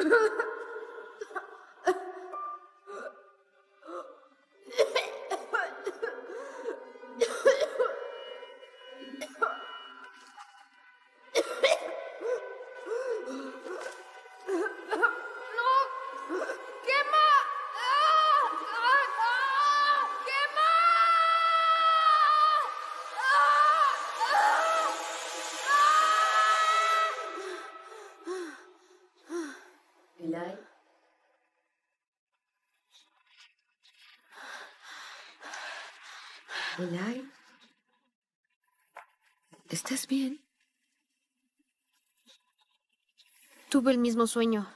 Ha ha ha! Eli. ¿Estás bien? Tuve el mismo sueño.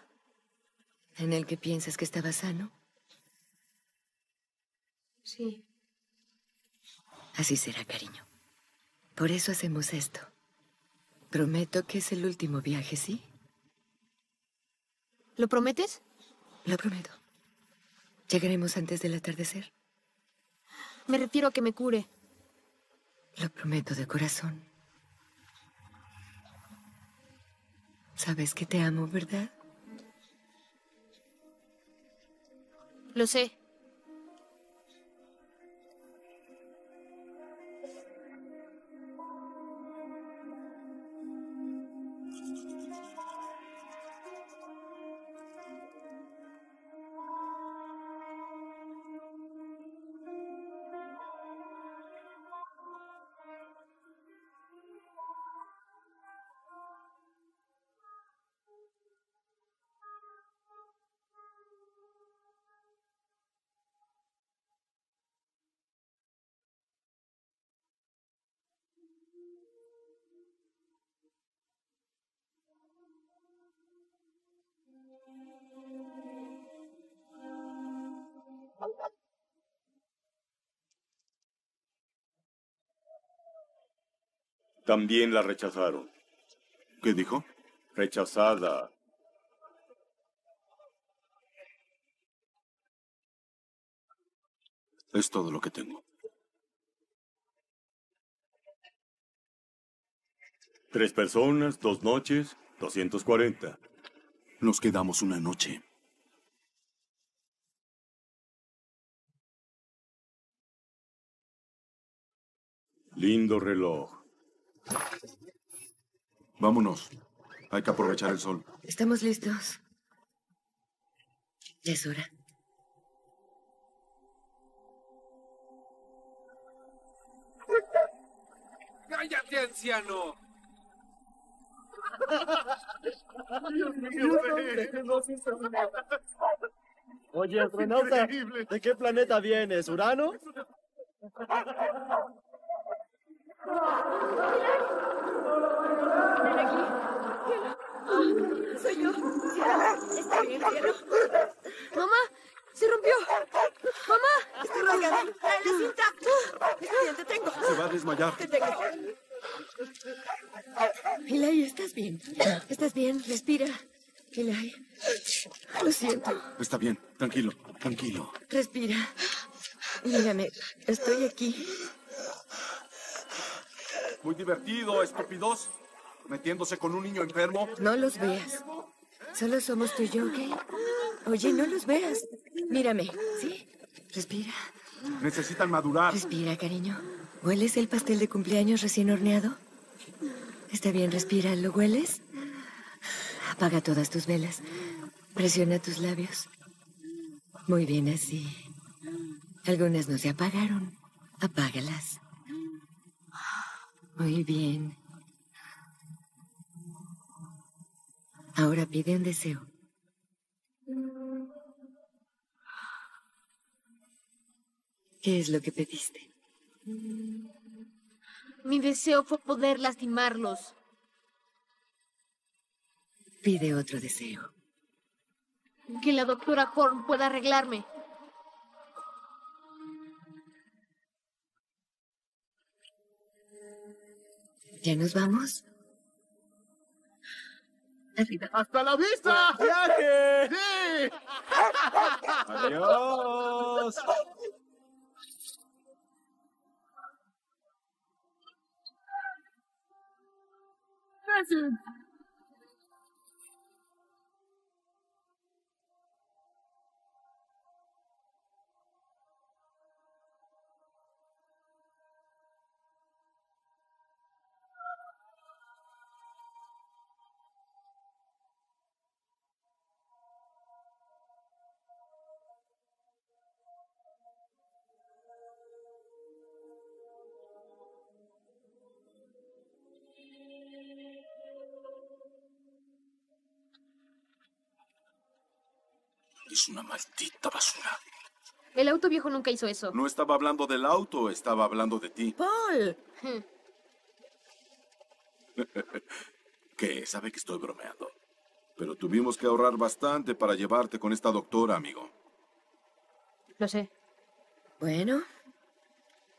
¿En el que piensas que estaba sano? Sí. Así será, cariño. Por eso hacemos esto. Prometo que es el último viaje, ¿sí? ¿Lo prometes? Lo prometo. Llegaremos antes del atardecer. Me refiero a que me cure. Lo prometo de corazón. Sabes que te amo, ¿verdad? Lo sé. También la rechazaron. ¿Qué dijo? Rechazada. Es todo lo que tengo. Tres personas, dos noches, 240. Nos quedamos una noche. Lindo reloj. Vámonos. Hay que aprovechar el sol. Estamos listos. Ya es hora. ¡Cállate, anciano! Oye, astronauta, ¿de qué planeta vienes? ¿Urano? Ven aquí. Soy yo. Está bien, cielo. ¡Mamá! ¡Se rompió! ¡Mamá! Está rasgada. Él es intacto. Está bien, te tengo. Se va a desmayar. Te tengo. Eli, ¿estás bien? ¿Estás bien? Respira. Eli. Lo siento. Está bien. Tranquilo. Tranquilo. Respira. Mírame. Estoy aquí. Muy divertido, estúpidos. Metiéndose con un niño enfermo. No los veas. Solo somos tú y yo, ¿ok? Oye, no los veas. Mírame, ¿sí? Respira. Necesitan madurar. Respira, cariño. ¿Hueles el pastel de cumpleaños recién horneado? Está bien, respira. ¿Lo hueles? Apaga todas tus velas. Presiona tus labios. Muy bien, así. Algunas no se apagaron. Apágalas. Muy bien. Ahora pide un deseo. ¿Qué es lo que pediste? Mi deseo fue poder lastimarlos. Pide otro deseo. Que la doctora Horn pueda arreglarme. ¿Ya nos vamos? Arriba. ¡Hasta la vista! ¡Viaje! ¡Sí! ¡Adiós! Es una maldita basura. El auto viejo nunca hizo eso. No estaba hablando del auto, estaba hablando de ti. Paul. ¿Qué? Sabe que estoy bromeando. Pero tuvimos que ahorrar bastante para llevarte con esta doctora, amigo. Lo sé. Bueno,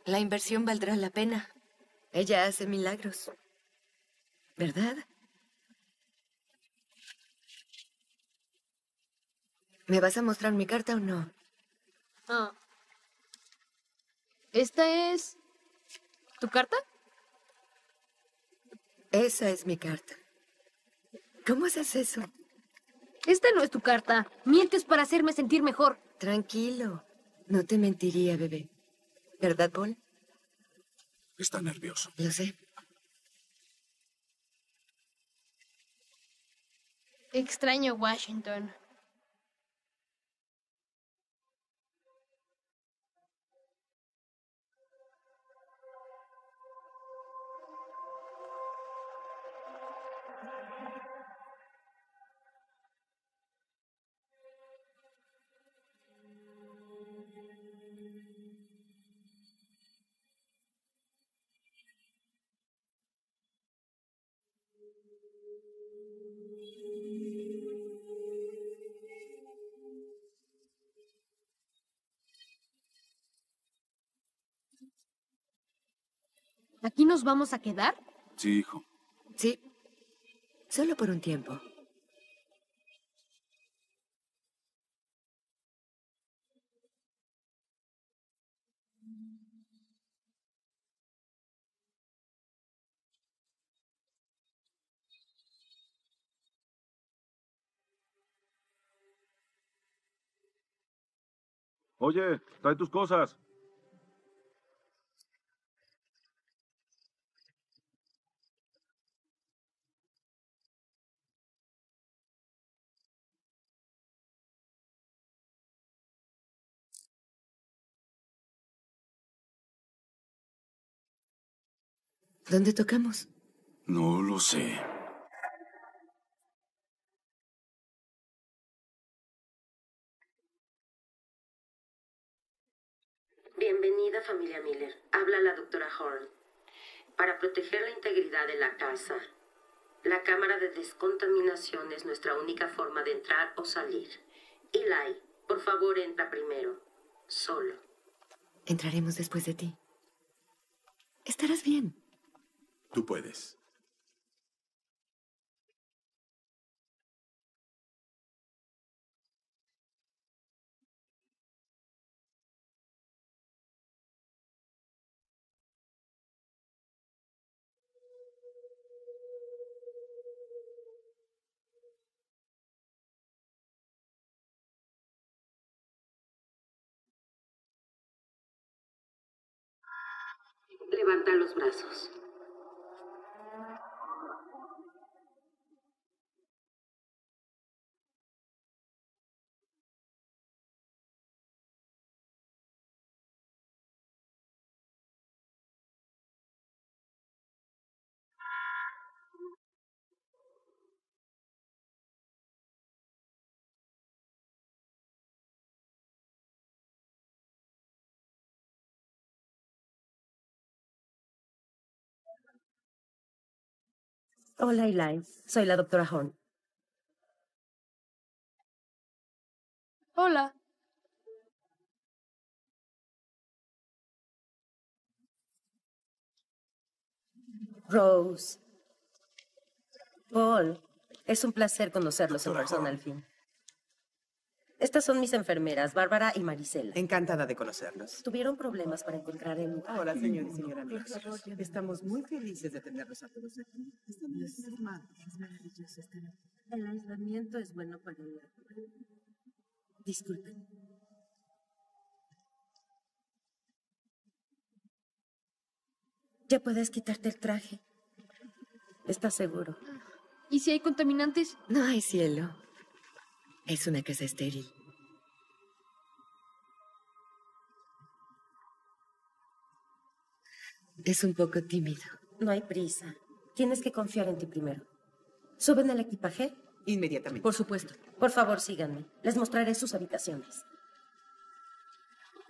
la inversión valdrá la pena. Ella hace milagros. ¿Verdad? ¿Me vas a mostrar mi carta o no? Ah. ¿Esta es tu carta? Esa es mi carta. ¿Cómo haces eso? Esta no es tu carta. Mientes para hacerme sentir mejor. Tranquilo. No te mentiría, bebé. ¿Verdad, Paul? Está nervioso. Lo sé. Extraño Washington. ¿Aquí nos vamos a quedar? Sí, hijo. Sí. Solo por un tiempo. Oye, trae tus cosas. ¿Dónde tocamos? No lo sé. Bienvenida familia Miller. Habla la doctora Horn. Para proteger la integridad de la casa, la cámara de descontaminación es nuestra única forma de entrar o salir. Eli, por favor entra primero. Solo. Entraremos después de ti. Estarás bien. Tú puedes. Levanta los brazos. Hola, Eli. Soy la doctora Horn. Hola. Rose. Paul. Es un placer conocerlos en persona Horn. al fin. Estas son mis enfermeras, Bárbara y Marisela. Encantada de conocerlos. Tuvieron problemas para encontrar el lugar. Ahora, señor y señora Miller, estamos muy felices de tenerlos a todos aquí. Estamos hermanos. Es maravilloso estar aquí. El aislamiento es bueno para el Disculpen. Ya puedes quitarte el traje. ¿Estás seguro? ¿Y si hay contaminantes? No hay cielo. Es una casa estéril. Es un poco tímido. No hay prisa. Tienes que confiar en ti primero. ¿Suben el equipaje? Inmediatamente. Por supuesto. Por favor, síganme. Les mostraré sus habitaciones.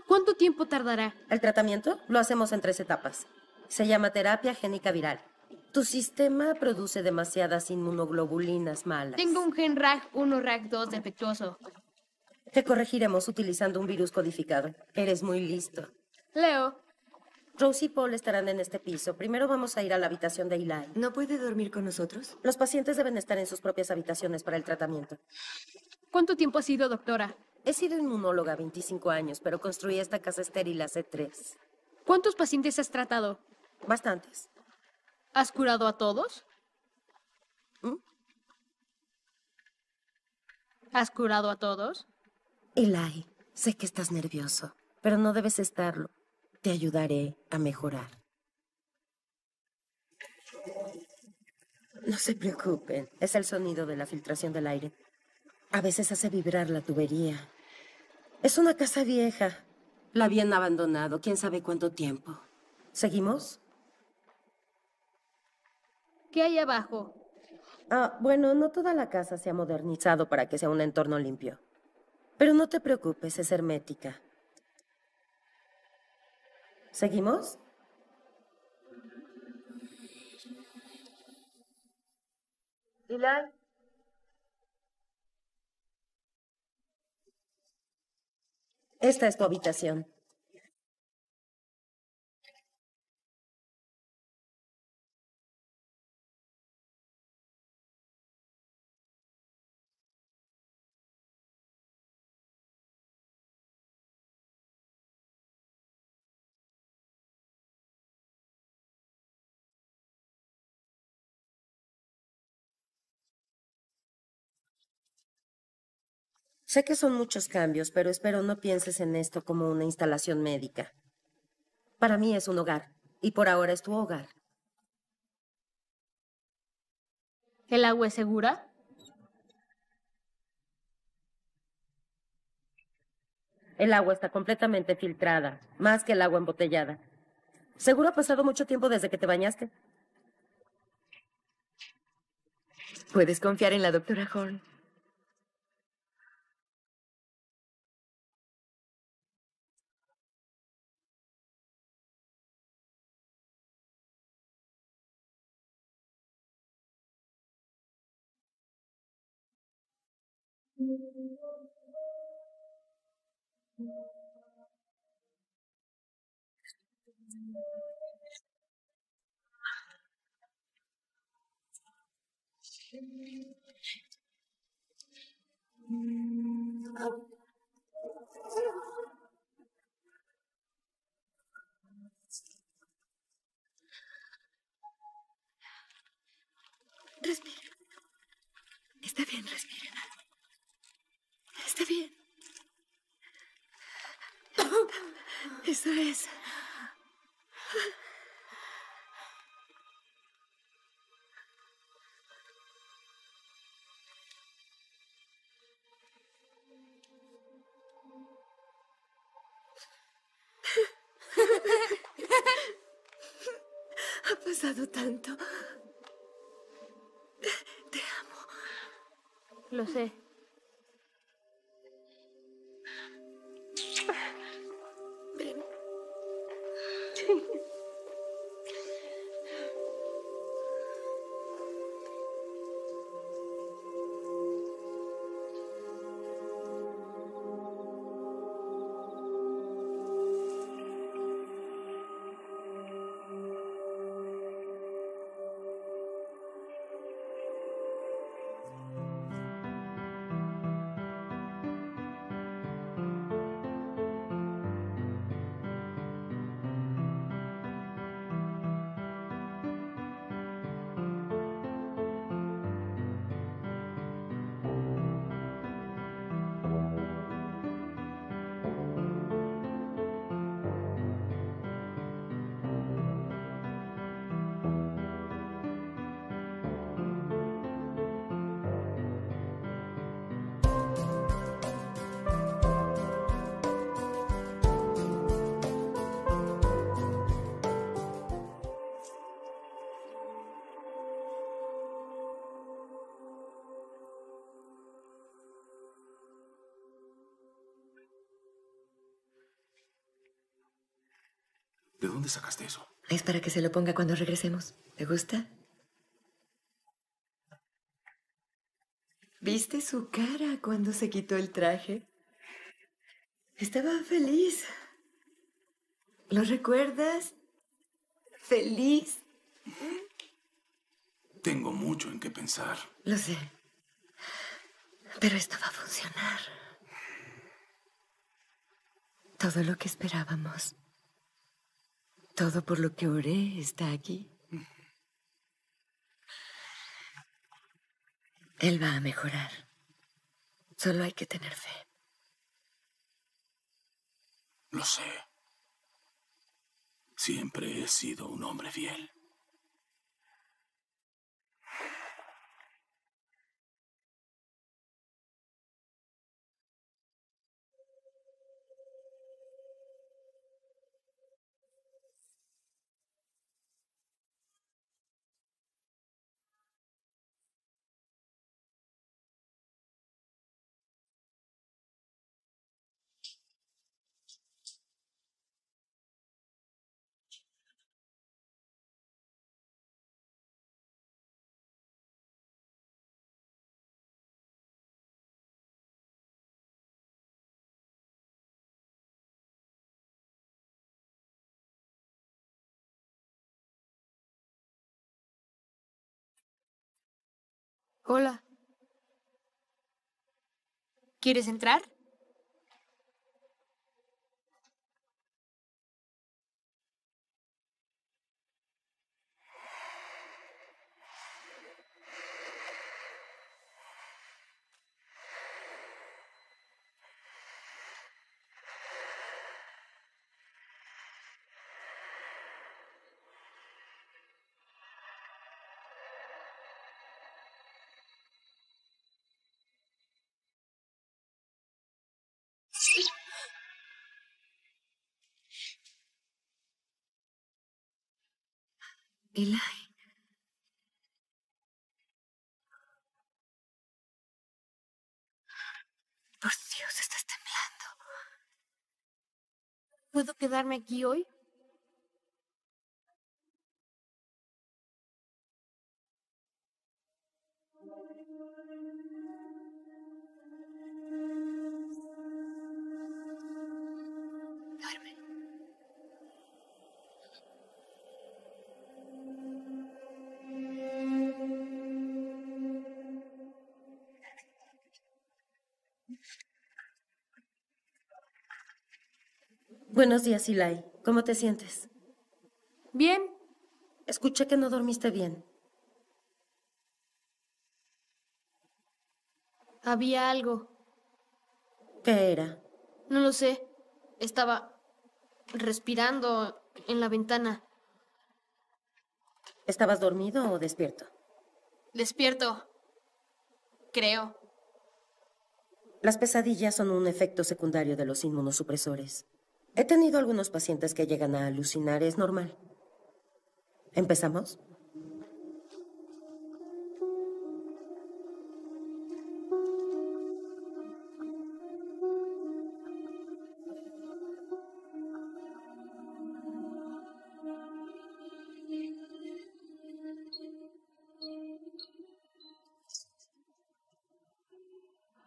¿Cuánto tiempo tardará? El tratamiento lo hacemos en tres etapas. Se llama terapia génica viral. Tu sistema produce demasiadas inmunoglobulinas malas. Tengo un gen RAG1, RAG2 defectuoso. Te corregiremos utilizando un virus codificado. Eres muy listo. Leo, Rose y Paul estarán en este piso. Primero vamos a ir a la habitación de Eli. ¿No puede dormir con nosotros? Los pacientes deben estar en sus propias habitaciones para el tratamiento. ¿cuánto tiempo ha sido doctora? He sido inmunóloga 25 años, pero construí esta casa estéril hace tres. ¿Cuántos pacientes has tratado? Bastantes. ¿Has curado a todos? ¿Mm? ¿Has curado a todos? Eli, sé que estás nervioso, pero no debes estarlo. Te ayudaré a mejorar. No se preocupen, es el sonido de la filtración del aire. A veces hace vibrar la tubería. Es una casa vieja. La habían abandonado, quién sabe cuánto tiempo. ¿Seguimos? ¿Qué hay abajo? Ah, bueno, no toda la casa se ha modernizado para que sea un entorno limpio. Pero no te preocupes, es hermética. ¿Seguimos? Eli. Esta es tu habitación. Sé que son muchos cambios, pero espero no pienses en esto como una instalación médica. Para mí es un hogar, y por ahora es tu hogar. ¿El agua es segura? El agua está completamente filtrada, más que el agua embotellada. Seguro ha pasado mucho tiempo desde que te bañaste. Puedes confiar en la doctora Horn. Respira. Está bien, respira. Bien. Eso es. ¿De dónde sacaste eso? Es para que se lo ponga cuando regresemos. ¿Te gusta? ¿Viste su cara cuando se quitó el traje? Estaba feliz. ¿Lo recuerdas? Feliz. Tengo mucho en qué pensar. Lo sé. Pero esto va a funcionar. Todo lo que esperábamos. Todo por lo que oré está aquí. Él va a mejorar. Solo hay que tener fe. Lo sé. Siempre he sido un hombre fiel. Hola. ¿Quieres entrar? Eli. Por Dios, estás temblando. ¿Puedo quedarme aquí hoy? Buenos días, Eli. ¿Cómo te sientes? Bien. Escuché que no dormiste bien. Había algo. ¿Qué era? No lo sé. Estaba respirando en la ventana. ¿Estabas dormido o despierto? Despierto. Creo. Las pesadillas son un efecto secundario de los inmunosupresores. He tenido algunos pacientes que llegan a alucinar, es normal. ¿Empezamos?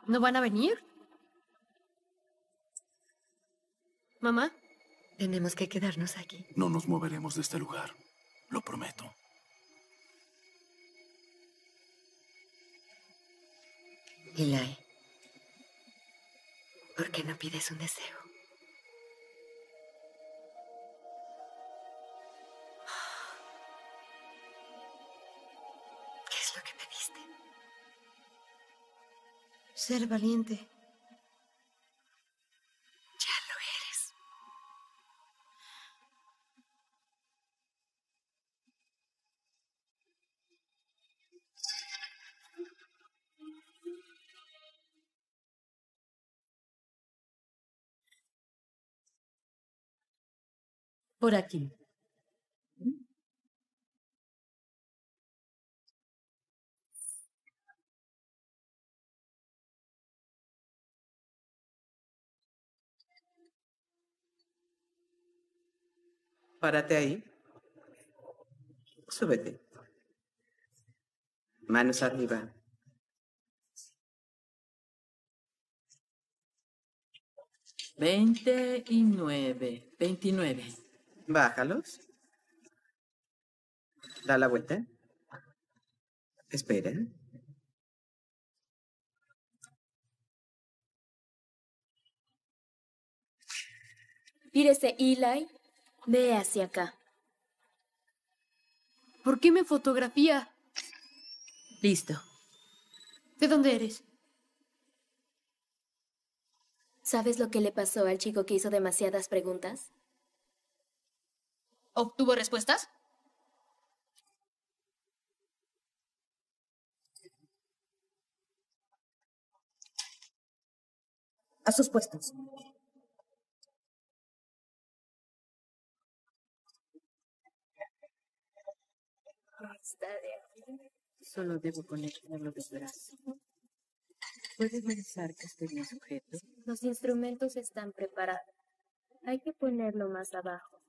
¿No van a venir? ¿Mamá? Tenemos que quedarnos aquí. No nos moveremos de este lugar. Lo prometo. Eli. ¿Por qué no pides un deseo? ¿Qué es lo que pediste? Ser valiente. Por aquí. Párate ahí. Súbete. Manos arriba. Veinte y nueve. Veintinueve. Bájalos. Da la vuelta. Espera. Pírese, Eli. Ve hacia acá. ¿Por qué me fotografía? Listo. ¿De dónde eres? ¿Sabes lo que le pasó al chico que hizo demasiadas preguntas? ¿Obtuvo respuestas? A sus puestos. Solo debo conectarlo de brazo. ¿Puedes revisar que esté bien sujeto? Los instrumentos están preparados. Hay que ponerlo más abajo.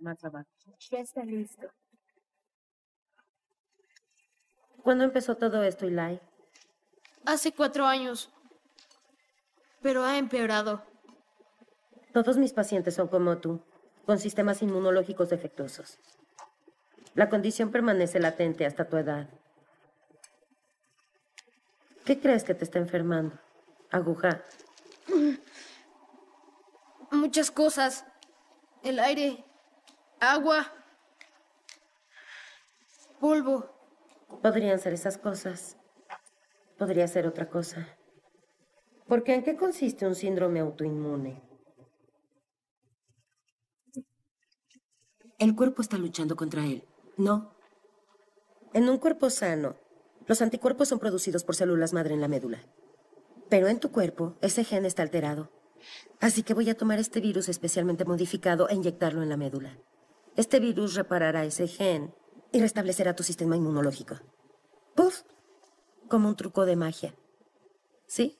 Más abajo. Ya está listo. ¿Cuándo empezó todo esto, Eli? Hace cuatro años. Pero ha empeorado. Todos mis pacientes son como tú, con sistemas inmunológicos defectuosos. La condición permanece latente hasta tu edad. ¿Qué crees que te está enfermando? Aguja. Muchas cosas. El aire, agua, polvo. Podrían ser esas cosas. Podría ser otra cosa. Porque ¿en qué consiste un síndrome autoinmune? El cuerpo está luchando contra él. No. En un cuerpo sano, los anticuerpos son producidos por células madre en la médula. Pero en tu cuerpo, ese gen está alterado. Así que voy a tomar este virus especialmente modificado e inyectarlo en la médula. Este virus reparará ese gen y restablecerá tu sistema inmunológico. ¡Puf! Como un truco de magia. ¿Sí?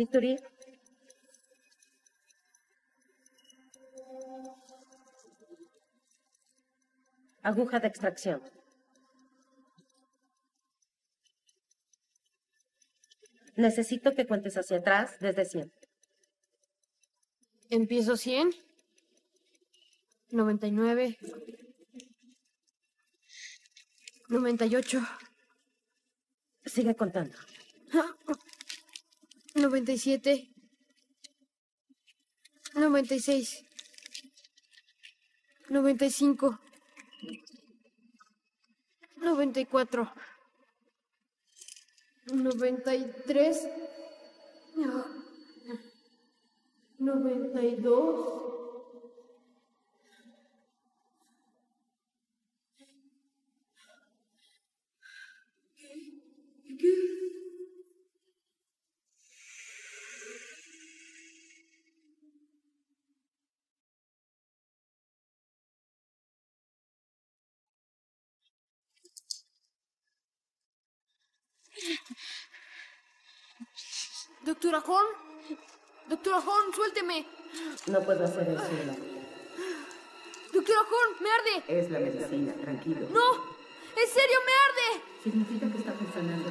Victory. Aguja de extracción. Necesito que cuentes hacia atrás desde 100. Empiezo 100. 99. 98. Sigue contando. 97. 96. 95. 94. 93. 92. Doctora Horn. Doctora Horn, suélteme. No puedo hacer eso. Ela. Doctora Horn, me arde. Es la medicina, tranquilo. No, en serio, me arde. Significa que está funcionando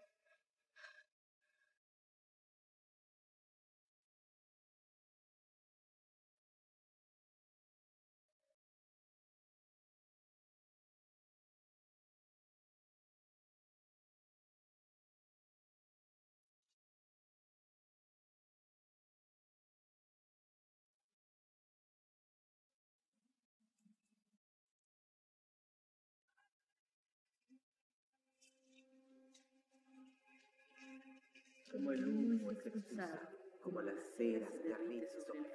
Como el humo cruzado, como las ceras de rizos sobre.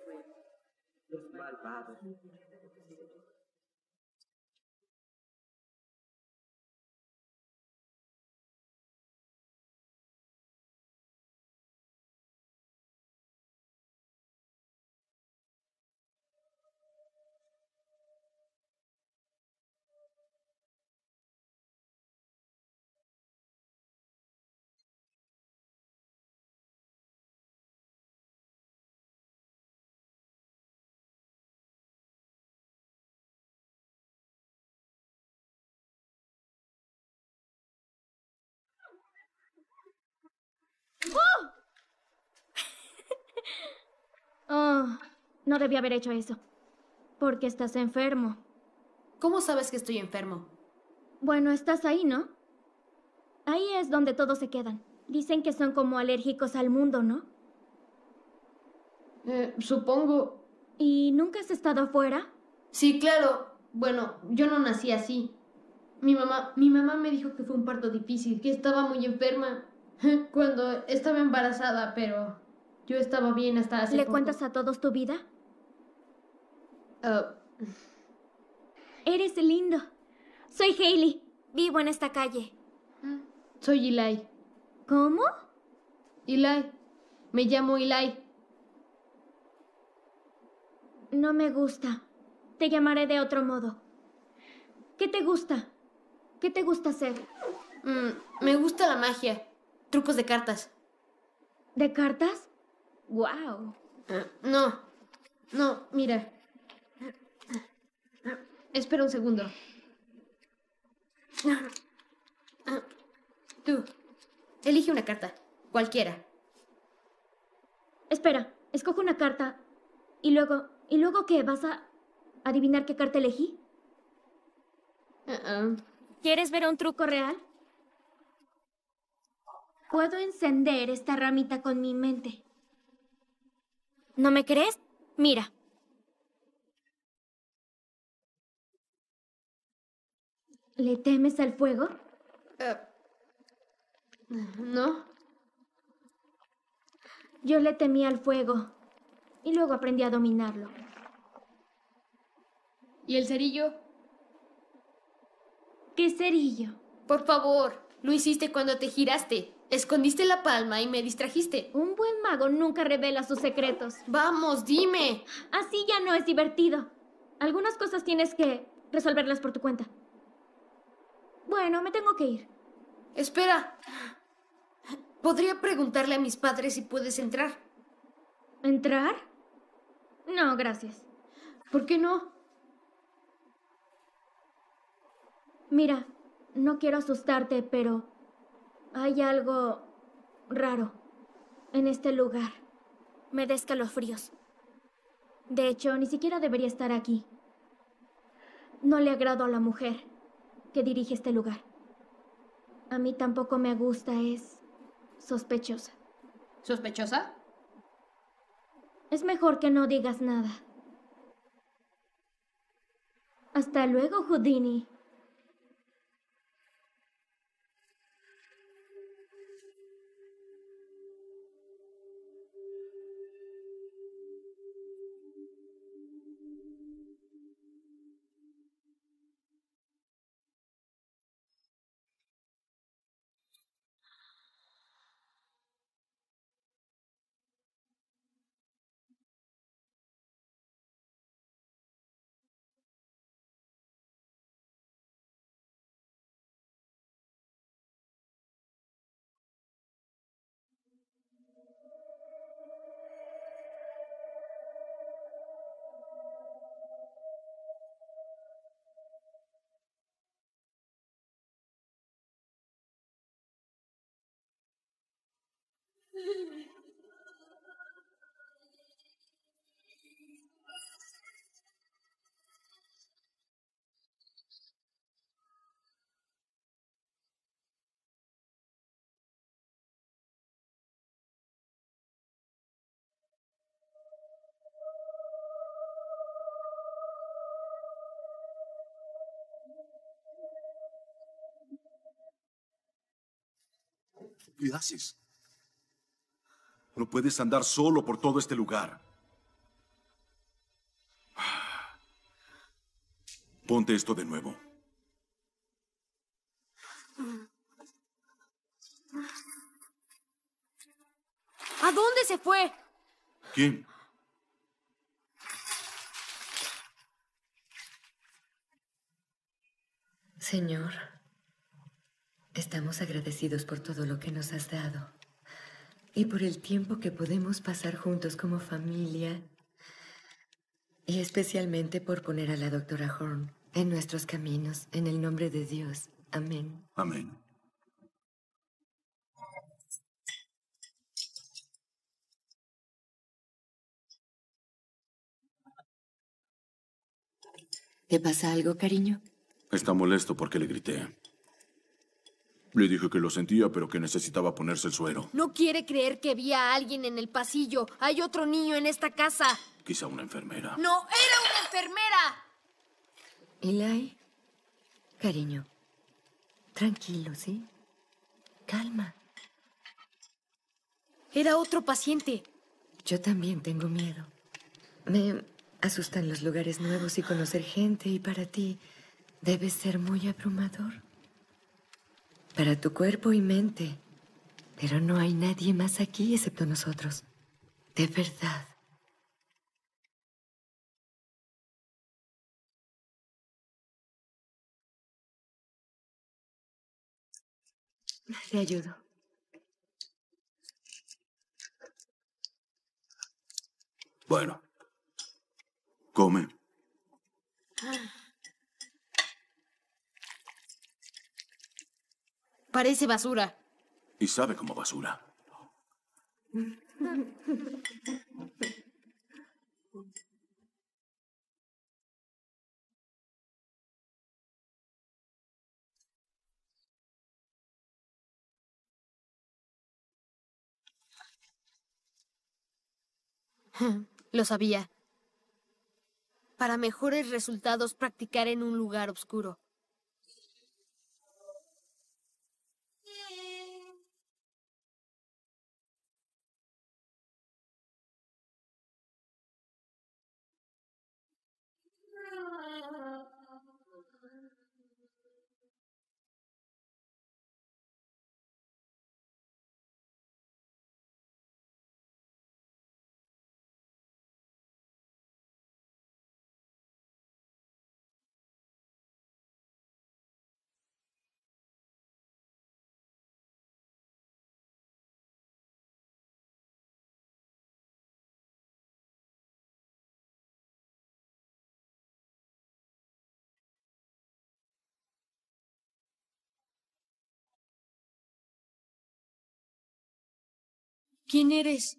Los malvados. No debí haber hecho eso. Porque estás enfermo. ¿Cómo sabes que estoy enfermo? Bueno, estás ahí, ¿no? Ahí es donde todos se quedan. Dicen que son como alérgicos al mundo, ¿no? Eh, supongo. ¿Y nunca has estado afuera? Sí, claro. Bueno, yo no nací así. Mi mamá, mi mamá me dijo que fue un parto difícil, que estaba muy enferma cuando estaba embarazada, pero yo estaba bien hasta hace ¿Le poco. cuentas a todos tu vida? Ah, Eres lindo. Soy Hailey. Vivo en esta calle. soy Eli. ¿Cómo? Eli. Me llamo Eli. No me gusta. Te llamaré de otro modo. ¿Qué te gusta? ¿Qué te gusta hacer? Mm, me gusta la magia. Trucos de cartas. ¿De cartas? ¡Wow! Ah, no. No, mira. Espera un segundo. Tú. Elige una carta. Cualquiera. Espera, escojo una carta. Y luego. ¿Y luego qué? ¿Vas a adivinar qué carta elegí? ¿Quieres ver un truco real? Puedo encender esta ramita con mi mente. ¿No me crees? Mira. ¿Le temes al fuego? Eh, no. Yo le temí al fuego y luego aprendí a dominarlo. ¿Y el cerillo? ¿Qué cerillo? Por favor, lo hiciste cuando te giraste. Escondiste la palma y me distrajiste. Un buen mago nunca revela sus secretos. Vamos, dime. Así ya no es divertido. Algunas cosas tienes que resolverlas por tu cuenta. Bueno, me tengo que ir. Espera. Podría preguntarle a mis padres si puedes entrar. ¿Entrar? No, gracias. ¿Por qué no? Mira, no quiero asustarte, pero hay algo raro en este lugar. Me da escalofríos. De hecho, ni siquiera debería estar aquí. No le agrado a la mujer que dirige este lugar. A mí tampoco me gusta, es sospechosa. ¿Sospechosa? Es mejor que no digas nada. Hasta luego, Houdini. ¿Qué haces? No puedes andar solo por todo este lugar. Ponte esto de nuevo. ¿A dónde se fue? ¿Quién? Señor, estamos agradecidos por todo lo que nos has dado y por el tiempo que podemos pasar juntos como familia y especialmente por poner a la doctora Horn en nuestros caminos, en el nombre de Dios. Amén. Amén. ¿Te pasa algo, cariño? Está molesto porque le grité. Le dije que lo sentía, pero que necesitaba ponerse el suero. No quiere creer que vi a alguien en el pasillo. Hay otro niño en esta casa. Quizá una enfermera. No, era una enfermera. Eli, cariño, tranquilo, ¿sí? Calma. Era otro paciente. Yo también tengo miedo. Me asustan los lugares nuevos y conocer gente y para ti debe ser muy abrumador. Para tu cuerpo y mente. Pero no hay nadie más aquí excepto nosotros. De verdad. Te ayudo. Bueno. Come. Parece basura. Y sabe como basura. Lo sabía. Para mejores resultados, practicar en un lugar oscuro. ¿Quién eres?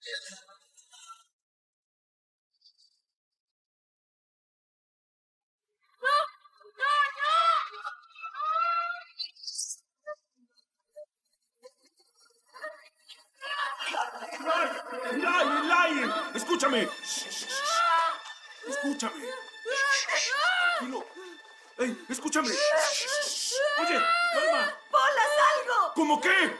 ¡Eli, Eli! ¡Escúchame! ¡Escúchame! Tranquilo. ¡Ey, escúchame! ¡Oye, calma! ¡Paul, haz algo! ¿Cómo qué?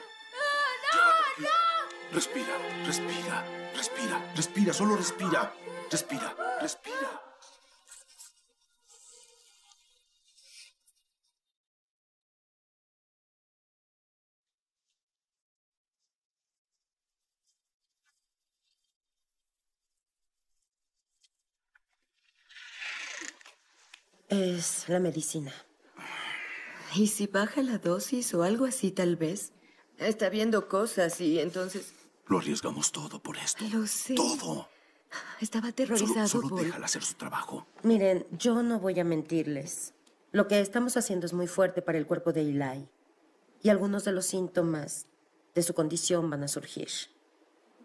Respira, respira, respira, respira, solo respira. Respira, respira. Es la medicina. ¿Y si baja la dosis o algo así, tal vez? Está viendo cosas y entonces... Lo arriesgamos todo por esto. Lo sé. Todo. Estaba aterrorizado, Solo, solo déjala hacer su trabajo. Miren, yo no voy a mentirles. Lo que estamos haciendo es muy fuerte para el cuerpo de Eli. Y algunos de los síntomas de su condición van a surgir.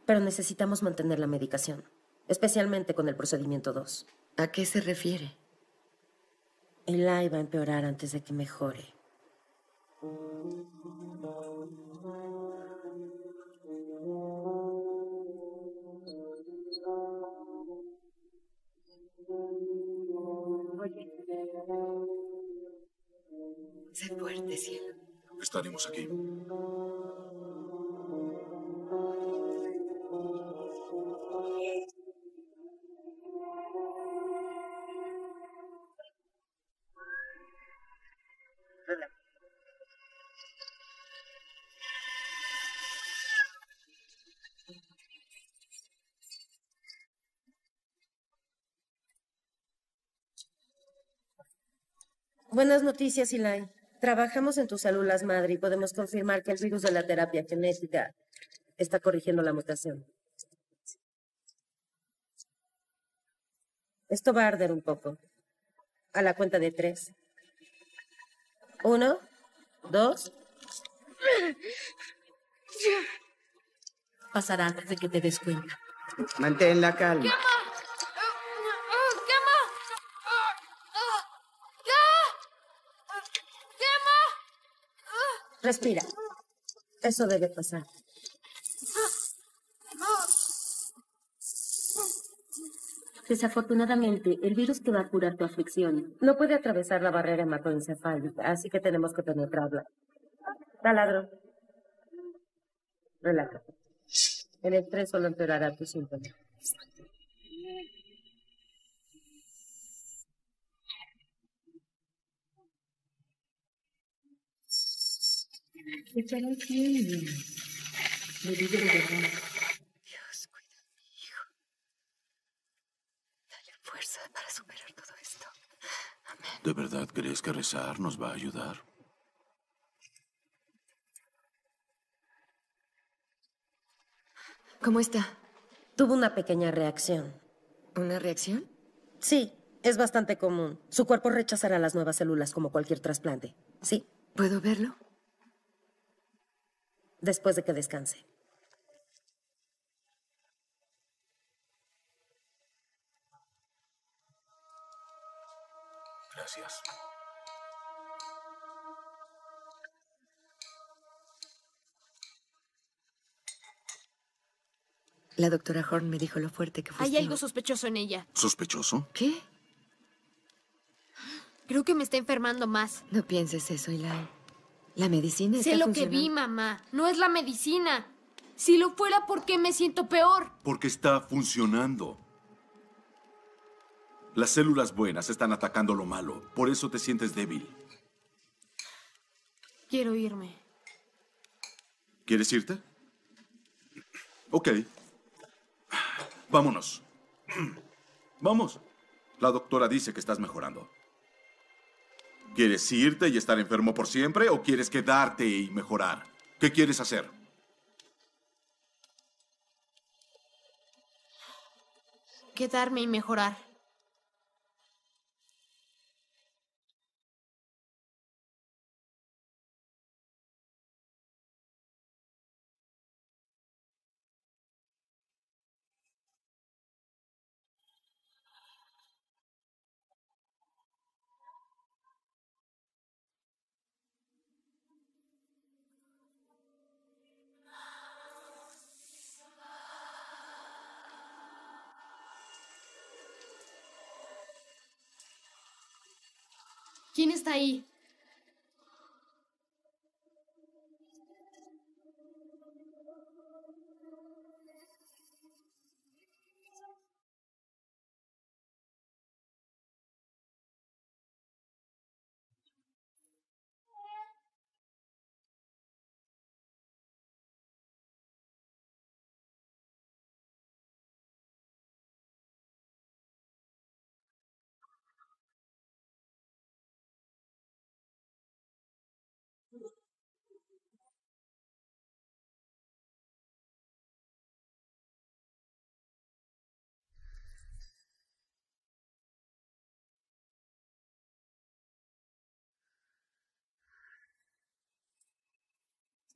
Pero necesitamos mantener la medicación, especialmente con el procedimiento 2. ¿A qué se refiere? Eli va a empeorar antes de que mejore. Cielo. Estaremos aquí. Buenas noticias, Eli. Trabajamos en tus células madre y podemos confirmar que el virus de la terapia genética está corrigiendo la mutación. Esto va a arder un poco. A la cuenta de tres. Uno, dos. Pasará antes de que te des cuenta. Mantén la calma. Respira. Eso debe pasar. Desafortunadamente, el virus que va a curar tu aflicción No puede atravesar la barrera hematoencefálica, así que tenemos que penetrarla. Taladro. Relájate. El estrés solo empeorará tus síntomas. Estarás bien. Lo digo de verdad. Dios, cuida a mi hijo. Dale fuerza para superar todo esto. ¿De verdad crees que rezar nos va a ayudar? ¿Cómo está? Tuvo una pequeña reacción. ¿Una reacción? Sí, es bastante común. Su cuerpo rechazará las nuevas células como cualquier trasplante. Sí, ¿Puedo verlo? Después de que descanse. Gracias. La doctora Horn me dijo lo fuerte que fuiste. Hay algo sospechoso en ella. ¿Sospechoso? ¿Qué? Creo que me está enfermando más. No pienses eso, Eli. La medicina está Sé lo que vi, mamá. No es la medicina. Si lo fuera, ¿por qué me siento peor? Porque está funcionando. Las células buenas están atacando lo malo. Por eso te sientes débil. Quiero irme. ¿Quieres irte? Ok. Vámonos. Vamos. La doctora dice que estás mejorando. ¿Quieres irte y estar enfermo por siempre o quieres quedarte y mejorar? ¿Qué quieres hacer? Quedarme y mejorar. ¿Quién está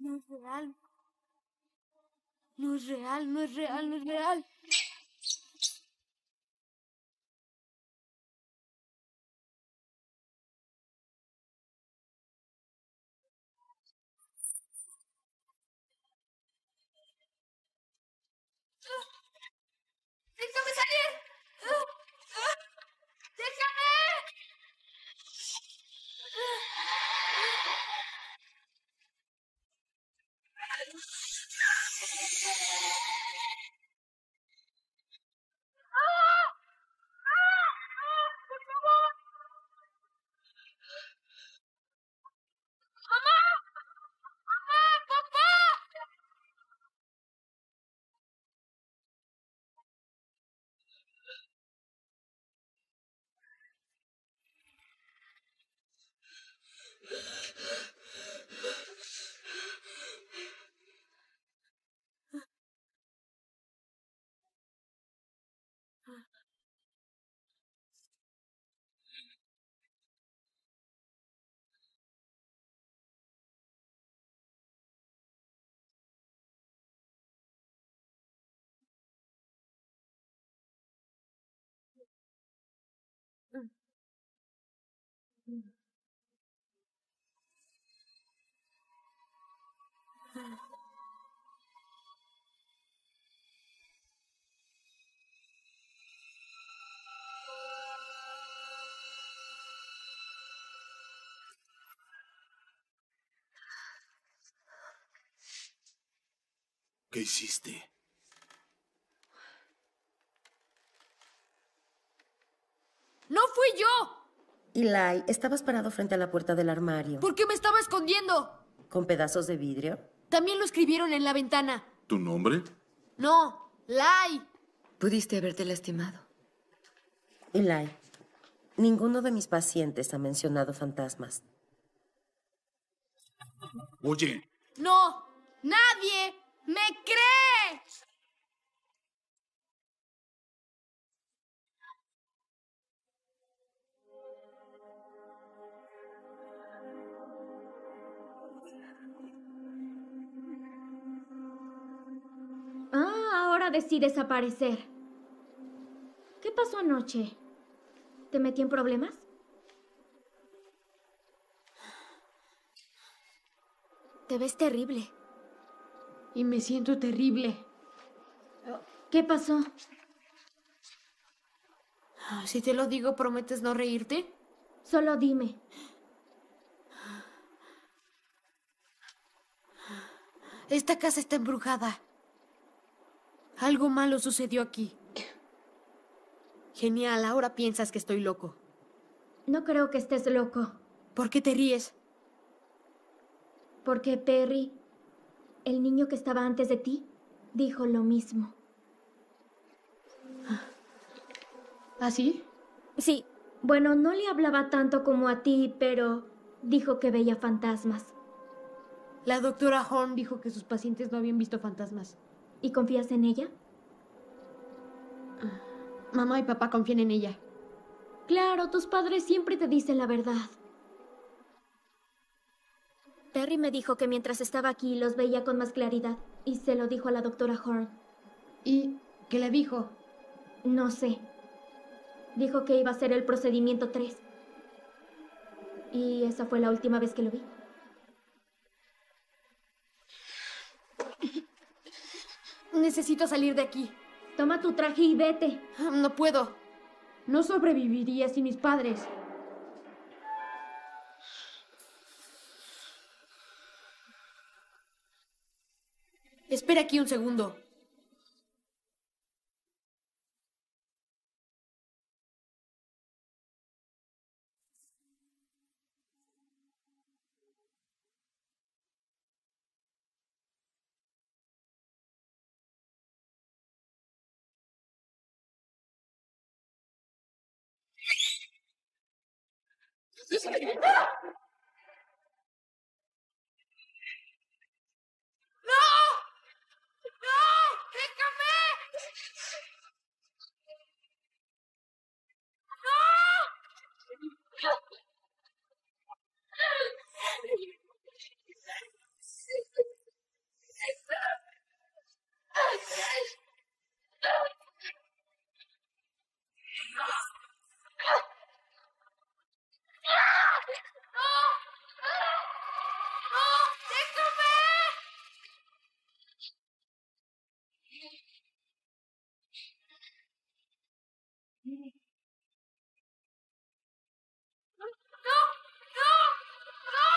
No es real. No es real, no es real, no es real. ¿Qué hiciste? ¡No fui yo! Eli, estabas parado frente a la puerta del armario. ¿Por qué me estaba escondiendo? ¿Con pedazos de vidrio? También lo escribieron en la ventana. ¿Tu nombre? No, Lai. Pudiste haberte lastimado. Eli, ninguno de mis pacientes ha mencionado fantasmas. Oye, No, nadie me cree. Ahora decides aparecer. ¿Qué pasó anoche? ¿Te metí en problemas? Te ves terrible. Y me siento terrible. ¿Qué pasó? Si te lo digo, ¿prometes no reírte? Solo dime. Esta casa está embrujada. Algo malo sucedió aquí. Genial, ahora piensas que estoy loco. No creo que estés loco. ¿Por qué te ríes? Porque Perry, el niño que estaba antes de ti, dijo lo mismo. ¿Ah, sí? Sí. Bueno, no le hablaba tanto como a ti, pero dijo que veía fantasmas. La doctora Horn dijo que sus pacientes no habían visto fantasmas. ¿Y confías en ella? Mamá y papá confían en ella. Claro, tus padres siempre te dicen la verdad. Perry me dijo que mientras estaba aquí los veía con más claridad y se lo dijo a la doctora Horn. ¿Y qué le dijo? No sé. Dijo que iba a hacer el procedimiento 3. Y esa fue la última vez que lo vi. Necesito salir de aquí. Toma tu traje y vete. Ah, no puedo. No sobreviviría sin mis padres. Espera aquí un segundo. ¡No! ¡No! ¡Déjame! ¡No! ¡No! ¡Déjame! ¡No! ¡No! ¡No!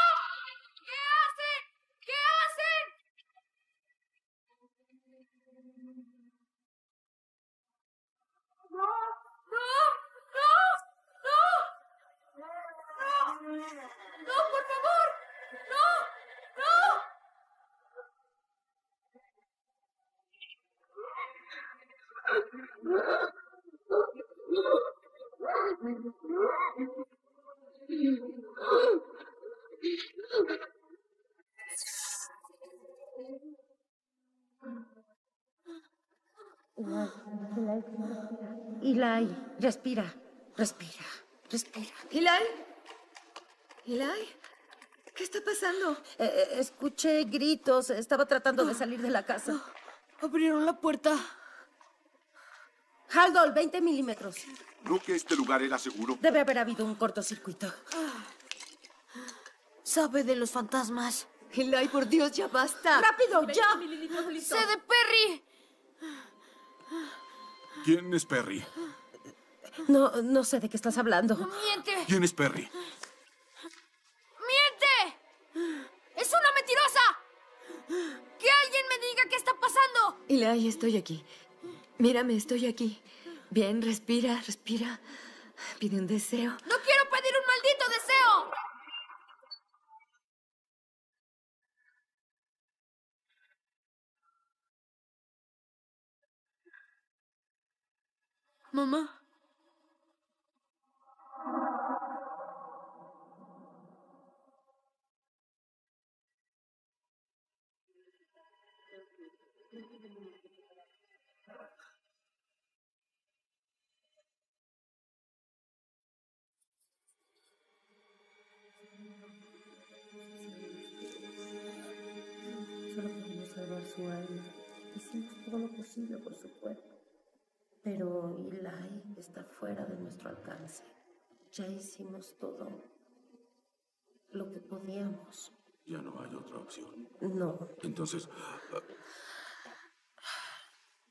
¿Qué hacen? ¿Qué hacen? ¡No! ¡No! ¡No! ¡No! ¡No! ¡No, por favor! ¡No! ¡No! Eli, respira, respira, respira. Eli. Eli. ¿Qué está pasando? Eh, eh, escuché gritos, estaba tratando de salir de la casa. Abrieron la puerta. Haldol, 20 milímetros. ¿No que este lugar era seguro? Debe haber habido un cortocircuito. Sabe de los fantasmas. Eli, por Dios, ya basta. ¡Rápido, ya! ¡Sé de Perry! ¿Quién es Perry? No, no sé de qué estás hablando. ¡Miente! ¿Quién es Perry? ¡Miente! ¡Es una mentirosa! ¡Que alguien me diga qué está pasando! Eli, estoy aquí. Mírame, estoy aquí. Bien, respira, respira. Pide un deseo. ¡No quiero pedir un maldito deseo! Mamá. Solo podemos salvar su alma. Hicimos todo lo posible por su cuerpo. Pero Eli está fuera de nuestro alcance. Ya hicimos todo lo que podíamos. Ya no hay otra opción. No, Entonces, ah,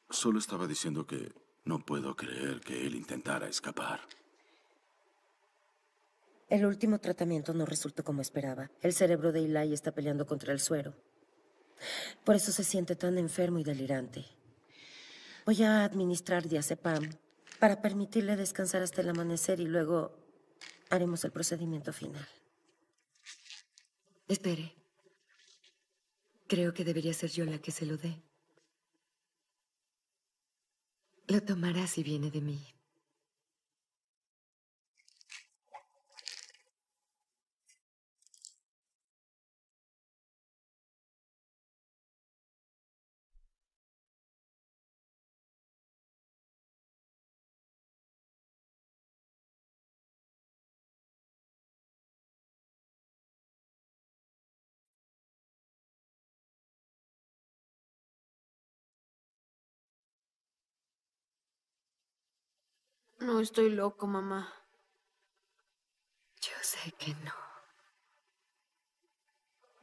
solo estaba diciendo que no puedo creer que él intentara escapar. el último tratamiento no resultó como esperaba. El cerebro de Eli está peleando contra el suero. Por eso se siente tan enfermo y delirante. Voy a administrar diazepam para permitirle descansar hasta el amanecer y luego haremos el procedimiento final. Espere. Creo que debería ser yo la que se lo dé. Lo tomará si viene de mí. No estoy loco, mamá. Yo sé que no.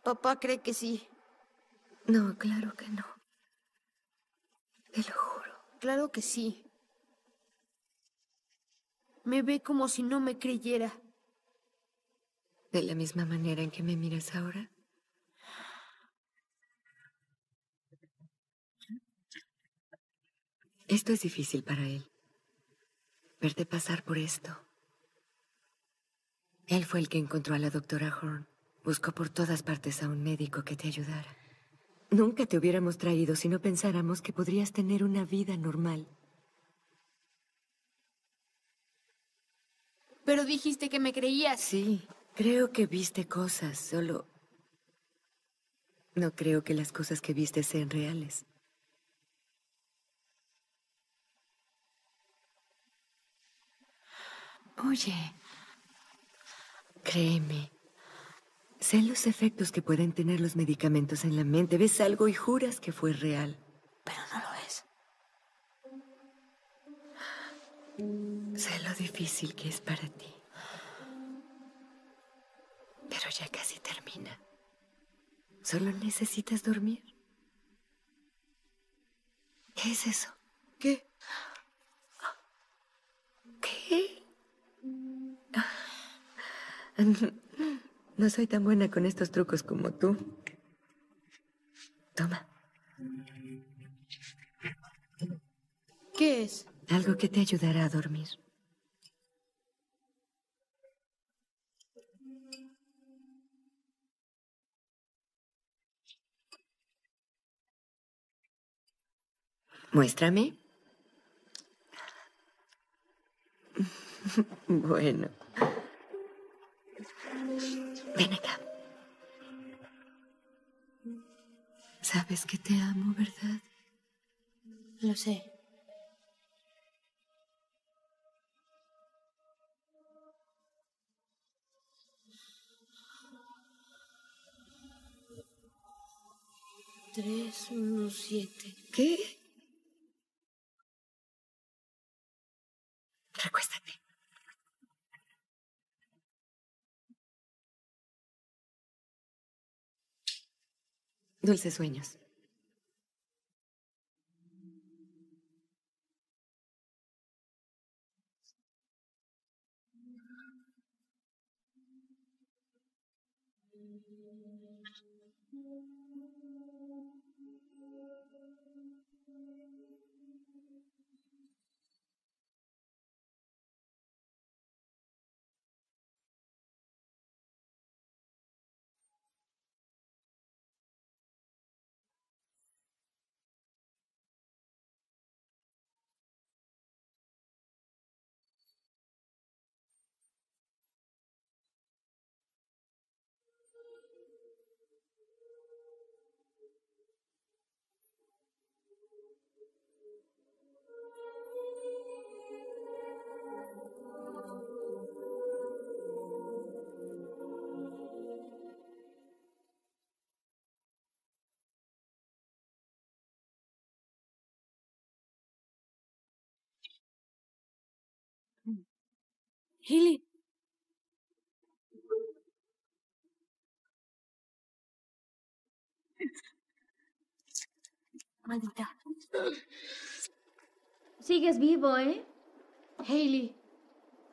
Papá cree que sí. No, claro que no. Te lo juro. Claro que sí. Me ve como si no me creyera. De la misma manera en que me miras ahora. Esto es difícil para él. Verte pasar por esto. Él fue el que encontró a la doctora Horn. Buscó por todas partes a un médico que te ayudara. Nunca te hubiéramos traído si no pensáramos que podrías tener una vida normal. Pero dijiste que me creías. Sí, creo que viste cosas, solo... No creo que las cosas que viste sean reales. Oye, créeme. Sé los efectos que pueden tener los medicamentos en la mente. Ves algo y juras que fue real. Pero no lo es. Sé lo difícil que es para ti. Pero ya casi termina. Solo necesitas dormir. ¿Qué es eso? ¿Qué? ¿Qué? No soy tan buena con estos trucos como tú. Toma. ¿Qué es? Algo que te ayudará a dormir. Muéstrame. Bueno. Ven acá. Sabes que te amo, ¿verdad? Lo sé. Tres, uno, siete. ¿Qué? Recuéstate. Dulces sueños. Hilly. Maldita. Sigues vivo, ¿eh? Hailey,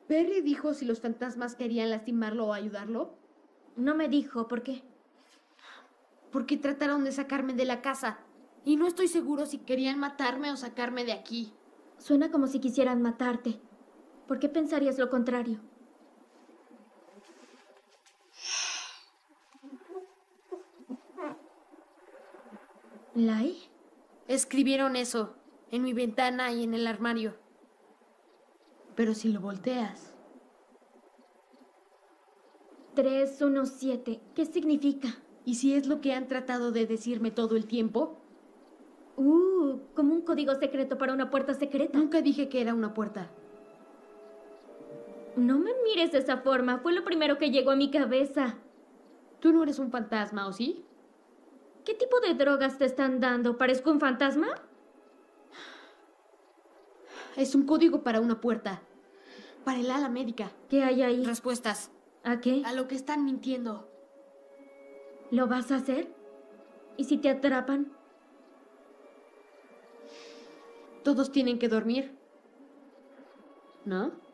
¿Perry dijo si los fantasmas querían lastimarlo o ayudarlo? No me dijo, ¿por qué? Porque trataron de sacarme de la casa. Y no estoy seguro si querían matarme o sacarme de aquí. Suena como si quisieran matarte. ¿Por qué pensarías lo contrario? ¿Lai? Escribieron eso en mi ventana y en el armario. Pero si lo volteas. 317. ¿Qué significa? ¿Y si es lo que han tratado de decirme todo el tiempo? Uh, como un código secreto para una puerta secreta. Nunca dije que era una puerta. No me mires de esa forma. Fue lo primero que llegó a mi cabeza. Tú no eres un fantasma, ¿o sí? ¿Qué tipo de drogas te están dando? ¿Parezco un fantasma? Es un código para una puerta. Para el ala médica. ¿Qué hay ahí? Respuestas. ¿A qué? A lo que están mintiendo. ¿Lo vas a hacer? ¿Y si te atrapan? Todos tienen que dormir. ¿No?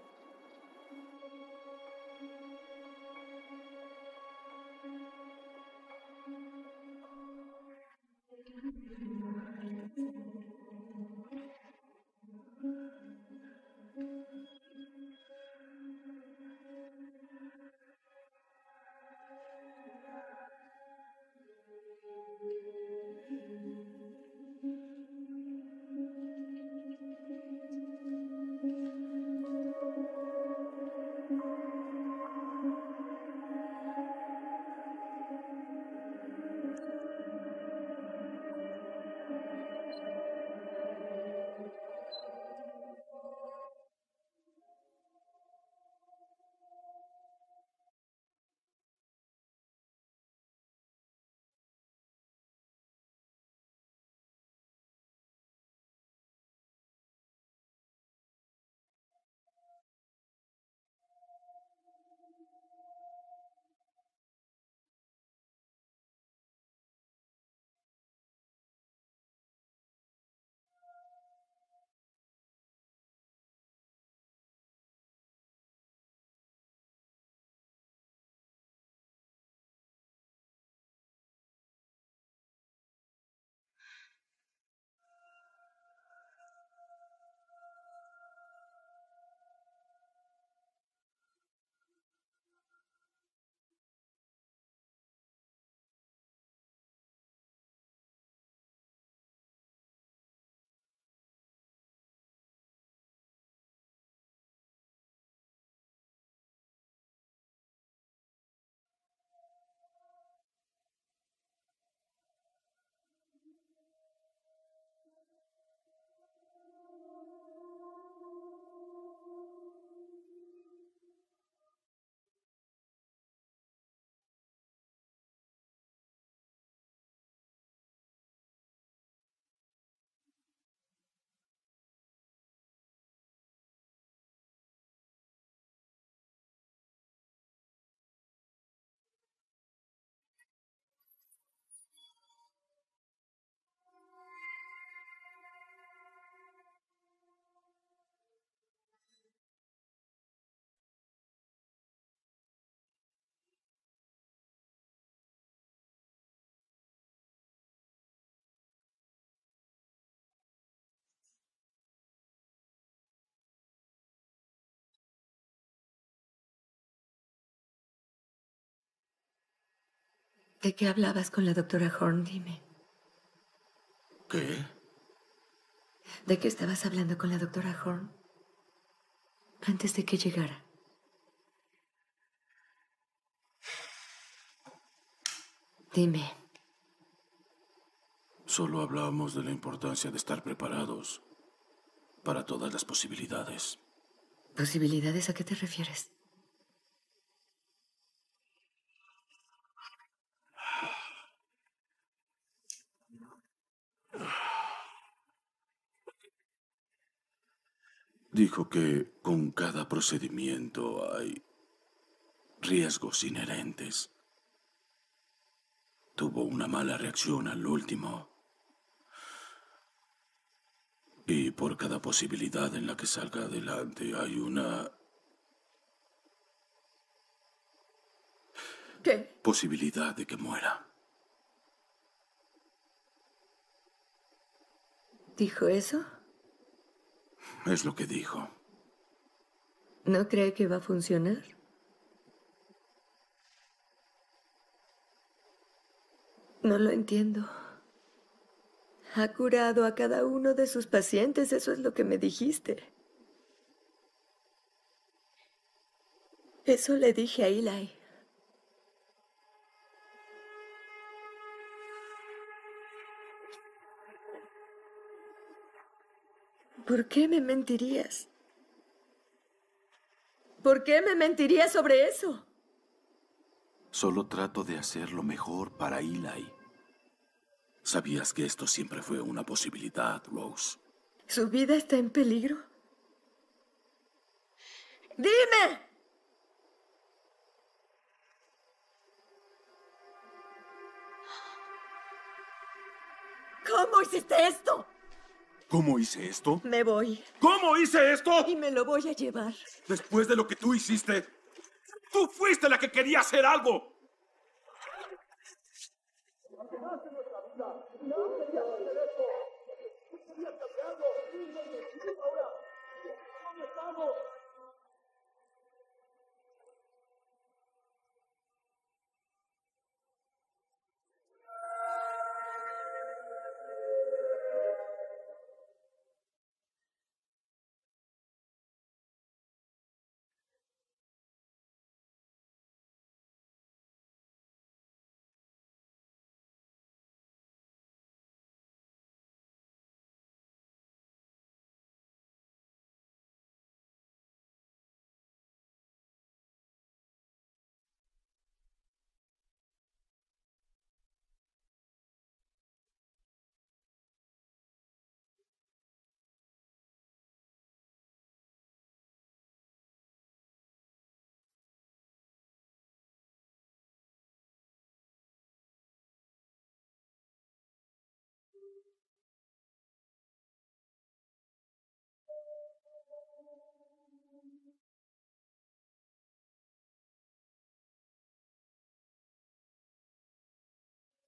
¿De qué hablabas con la doctora Horn? Dime. ¿Qué? ¿De qué estabas hablando con la doctora Horn? Antes de que llegara. Dime. Solo hablábamos de la importancia de estar preparados para todas las posibilidades. ¿Posibilidades a qué te refieres? Dijo que con cada procedimiento hay riesgos inherentes. Tuvo una mala reacción al último. Y por cada posibilidad en la que salga adelante hay una ¿Qué? posibilidad de que muera. ¿Dijo eso? Es lo que dijo. ¿No cree que va a funcionar? No lo entiendo. Ha curado a cada uno de sus pacientes, eso es lo que me dijiste. Eso le dije a Eli. ¿Por qué me mentirías? ¿Por qué me mentirías sobre eso? Solo trato de hacer lo mejor para Eli. Sabías que esto siempre fue una posibilidad, Rose. ¿Su vida está en peligro? ¡Dime! ¿Cómo hiciste esto? ¿Cómo hice esto? Me voy. ¿Cómo hice esto? Y me lo voy a llevar. Después de lo que tú hiciste, tú fuiste la que quería hacer algo.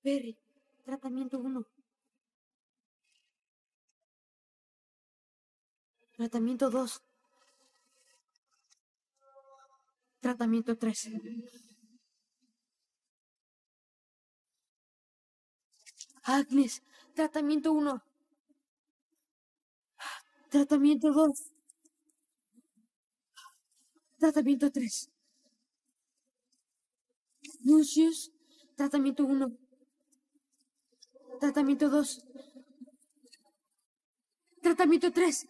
Perry, tratamiento 1. Tratamiento 2. Tratamiento 3. Agnes, tratamiento 1. Tratamiento 2. Tratamiento 3. Lucius, tratamiento 1. Tratamiento 2. Tratamiento 3.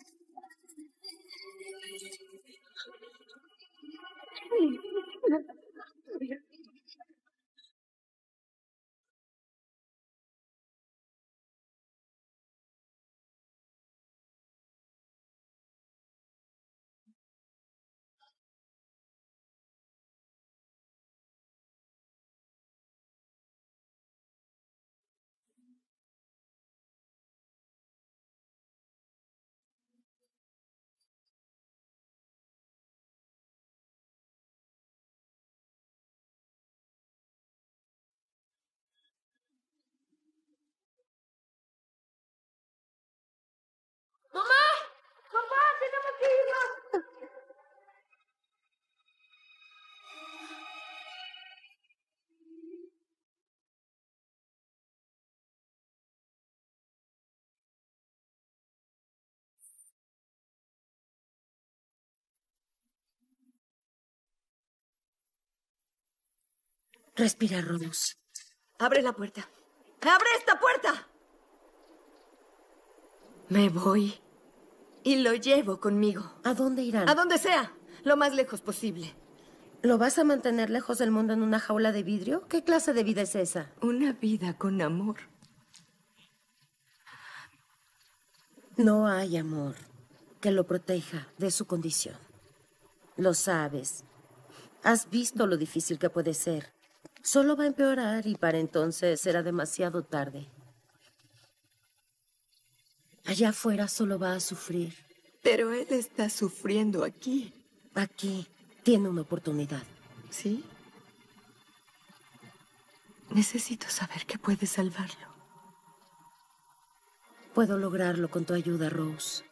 Respira, Rose. Abre la puerta. ¡Abre esta puerta! Me voy. Y lo llevo conmigo. ¿A dónde irán? A donde sea. Lo más lejos posible. ¿Lo vas a mantener lejos del mundo en una jaula de vidrio? ¿Qué clase de vida es esa? Una vida con amor. No hay amor que lo proteja de su condición. Lo sabes. Has visto lo difícil que puede ser. Solo va a empeorar y para entonces será demasiado tarde. Allá afuera solo va a sufrir. Pero él está sufriendo aquí. Aquí tiene una oportunidad. ¿Sí? Necesito saber que puede salvarlo. Puedo lograrlo con tu ayuda, Rose.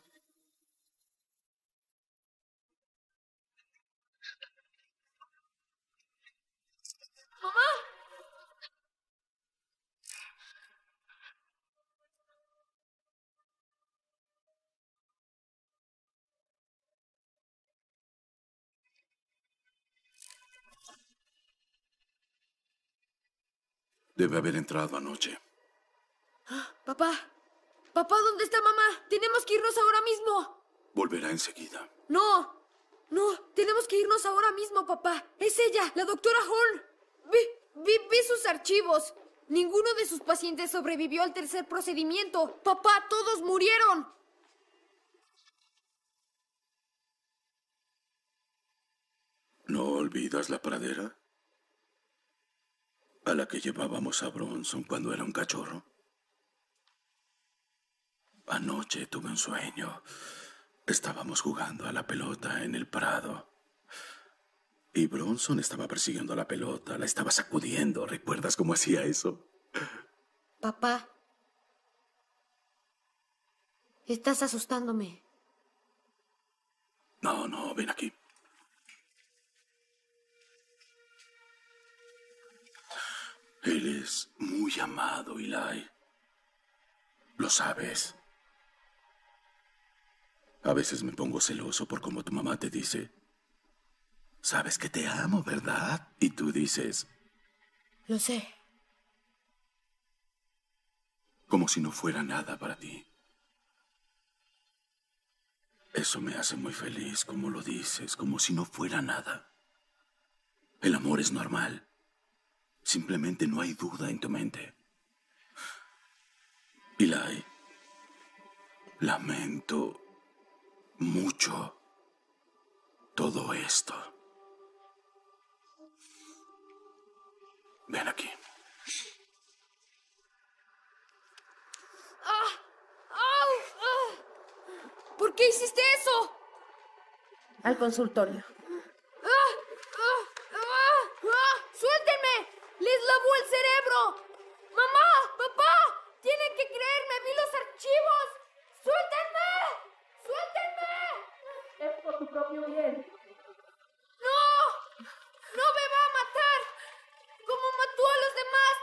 Debe haber entrado anoche. Papá, papá, ¿dónde está mamá? Tenemos que irnos ahora mismo. Volverá enseguida. No, no, tenemos que irnos ahora mismo, papá. Es ella, la doctora Horn. Vi, vi, vi sus archivos. Ninguno de sus pacientes sobrevivió al tercer procedimiento. Papá, todos murieron. ¿No olvidas la pradera? A la que llevábamos a Bronson cuando era un cachorro. Anoche tuve un sueño. Estábamos jugando a la pelota en el prado. Y Bronson estaba persiguiendo la pelota, la estaba sacudiendo. ¿Recuerdas cómo hacía eso? Papá. Estás asustándome. No, no, ven aquí. Él es muy amado, Eli. Lo sabes. A veces me pongo celoso por cómo tu mamá te dice, sabes que te amo, ¿verdad? Y tú dices, Lo sé. como si no fuera nada para ti. Eso me hace muy feliz, como lo dices, como si no fuera nada. El amor es normal. Simplemente no hay duda en tu mente. Eli, lamento mucho todo esto. Ven aquí. ¡Ah! ¡Ah! ¿Por qué hiciste eso? Al consultorio. ¡Ah! ¡Ah! ¡Ah! ¡Ah! ¡Suéltenme! ¡Les lavó el cerebro! ¡Mamá! ¡Papá! ¡Tienen que creerme! ¡Vi los archivos! ¡Suéltenme! ¡Suéltenme! Es por tu propio bien. ¡No! ¡No me va a matar! ¡Como mató a los demás!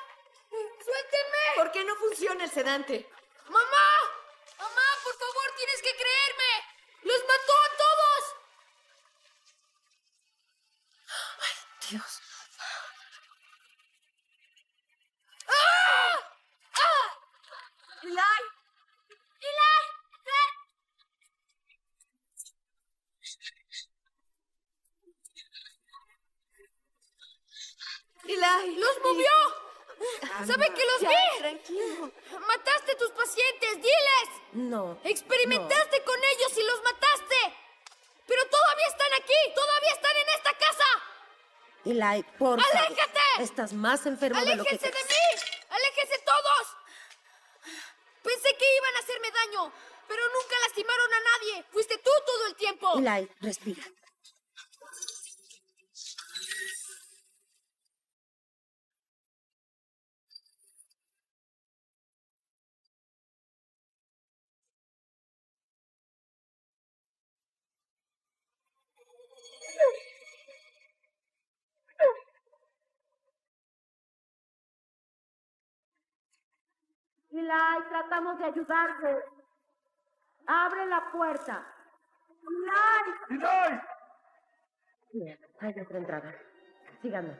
¡Suéltenme! ¿Por qué no funciona el sedante? ¡Mamá! ¡Mamá, por favor, tienes que creerme! ¡Los mató a todos! Dios. ¡Ah! ¡Ah! ¡Eli! ¡Eli! ¿Qué? ¡Eli! ¡Los movió! ¿Saben que los Ya, vi? Tranquilo. ¡Mataste a tus pacientes! ¡Diles! No. ¡Experimentaste con ellos y los mataste! ¡Pero todavía están aquí! ¡Todavía están en esta casa! Favor. ¡Aléjate! Estás más enfermo de lo que ¡Aléjense de mí! ¡Aléjense todos! Pensé que iban a hacerme daño, pero nunca lastimaron a nadie. Fuiste tú todo el tiempo. Eli, respira. Eli, tratamos de ayudarte. Abre la puerta. Eli. Bien, hay otra entrada. Síganme.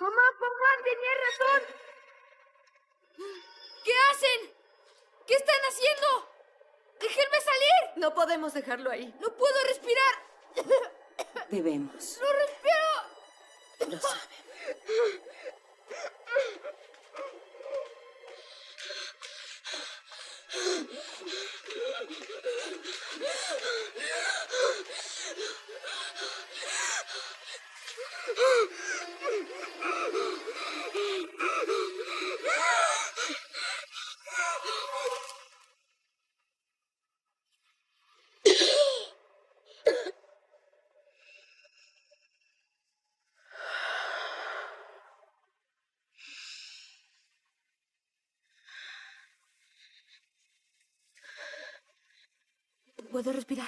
Mamá, papá, tenía razón. ¿Qué hacen? ¿Qué están haciendo? ¡Déjenme salir! No podemos dejarlo ahí. No puedo respirar. Debemos. No respiro. Lo saben. Puedo respirar.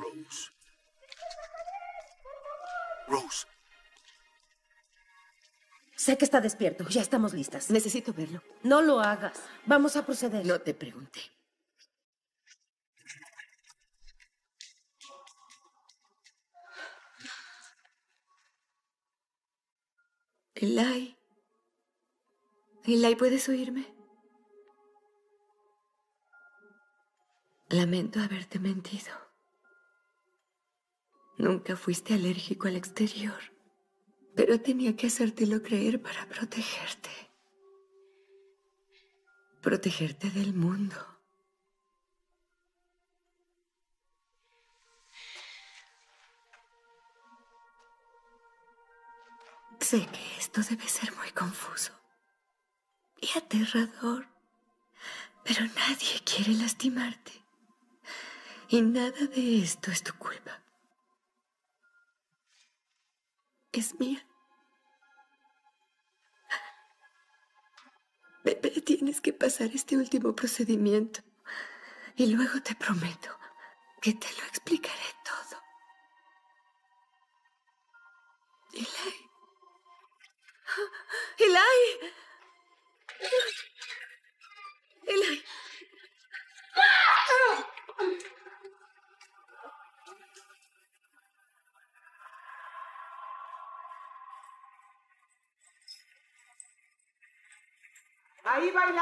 Rose. Rose. Sé que está despierto. Ya estamos listas. Necesito verlo. No lo hagas. Vamos a proceder. No te pregunté. Eli. Eli, ¿puedes oírme? Lamento haberte mentido. Nunca fuiste alérgico al exterior, pero tenía que hacértelo creer para protegerte. Protegerte del mundo. Sé que esto debe ser muy confuso y aterrador, pero nadie quiere lastimarte. Y nada de esto es tu culpa. Es mía. Bebé, tienes que pasar este último procedimiento. Y luego te prometo que te lo explicaré todo. Eli. Eli. Eli. Ahí va Eli.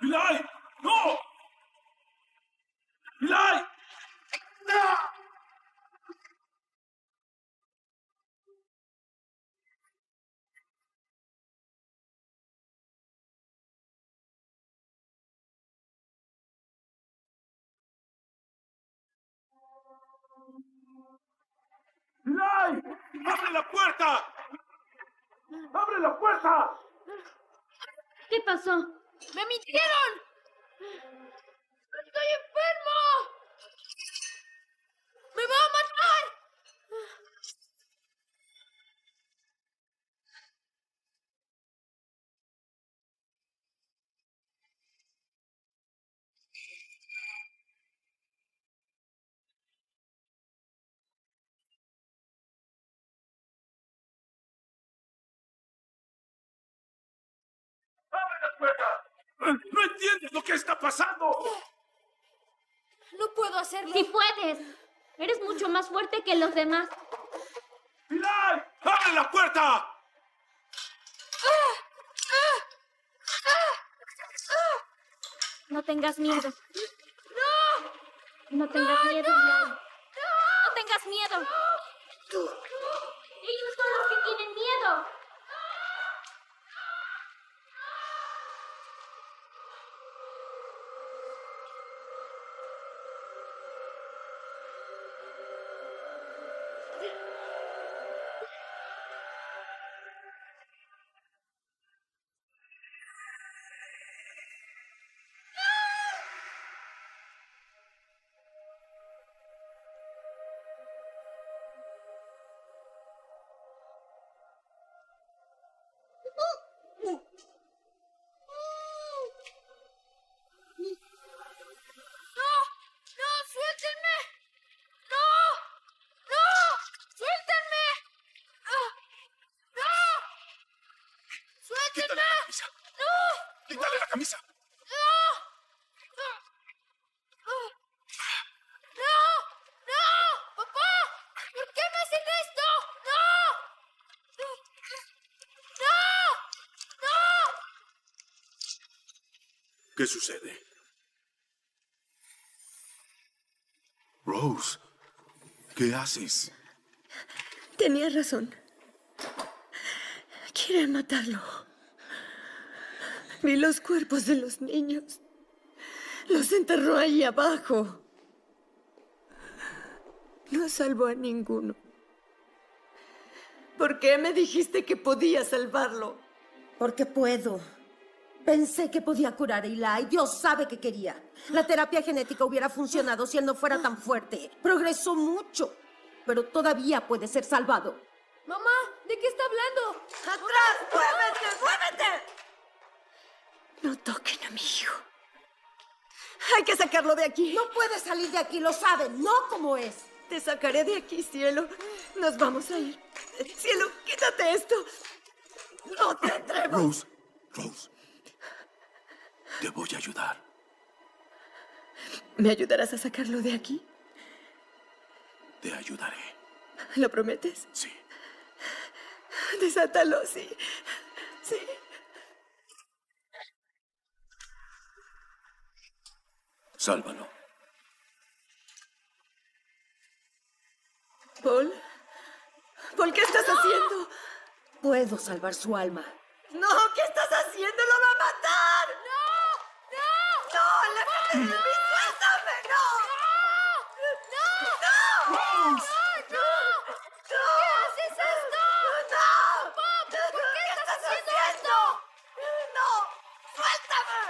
¡Eli! ¡No! ¡Eli! ¡Eli! ¡Abre la puerta! ¡Abre la puerta! ¿Qué pasó? ¡Me mintieron! ¡Estoy enfermo! ¡Me va a matar! ¡Abre la puerta! ¡No entiendes lo que está pasando! No puedo hacerlo. Sí puedes. Eres mucho más fuerte que los demás. ¡Eli! ¡Abre la puerta! No tengas miedo. ¡No! No tengas ¡No, miedo, no! ¡No! No tengas miedo. Ellos son los que tienen miedo. ¿Qué sucede? Rose, ¿qué haces? Tenía razón. Quieren matarlo. Vi los cuerpos de los niños. Los enterró ahí abajo. No salvó a ninguno. ¿Por qué me dijiste que podía salvarlo? Porque puedo. Pensé que podía curar a Eli. Dios sabe que quería. La terapia genética hubiera funcionado si él no fuera tan fuerte. Progresó mucho, pero todavía puede ser salvado. Mamá, ¿de qué está hablando? ¡Atrás! ¡Muévete! ¡Muévete! No toquen a mi hijo. Hay que sacarlo de aquí. No puede salir de aquí, lo saben, no como es. Te sacaré de aquí, cielo. Nos vamos a ir. Cielo, quítate esto. No te atrevas. Rose, Rose. Te voy a ayudar. ¿Me ayudarás a sacarlo de aquí? Te ayudaré. ¿Lo prometes? Sí. Desátalo, sí. Sí. Sálvalo. Paul. Paul, ¿qué estás haciendo? Puedo salvar su alma. No, ¿qué estás haciendo? ¡Lo va a matar! ¡No! ¡No! ¡No! ¡Aléjate de mí! ¡Suéltame! ¡No! ¡No! ¡No! ¡No! ¡No! ¿Qué haces esto? ¡No! Papá, ¿por qué estás haciendo esto? ¡No! ¡Suéltame!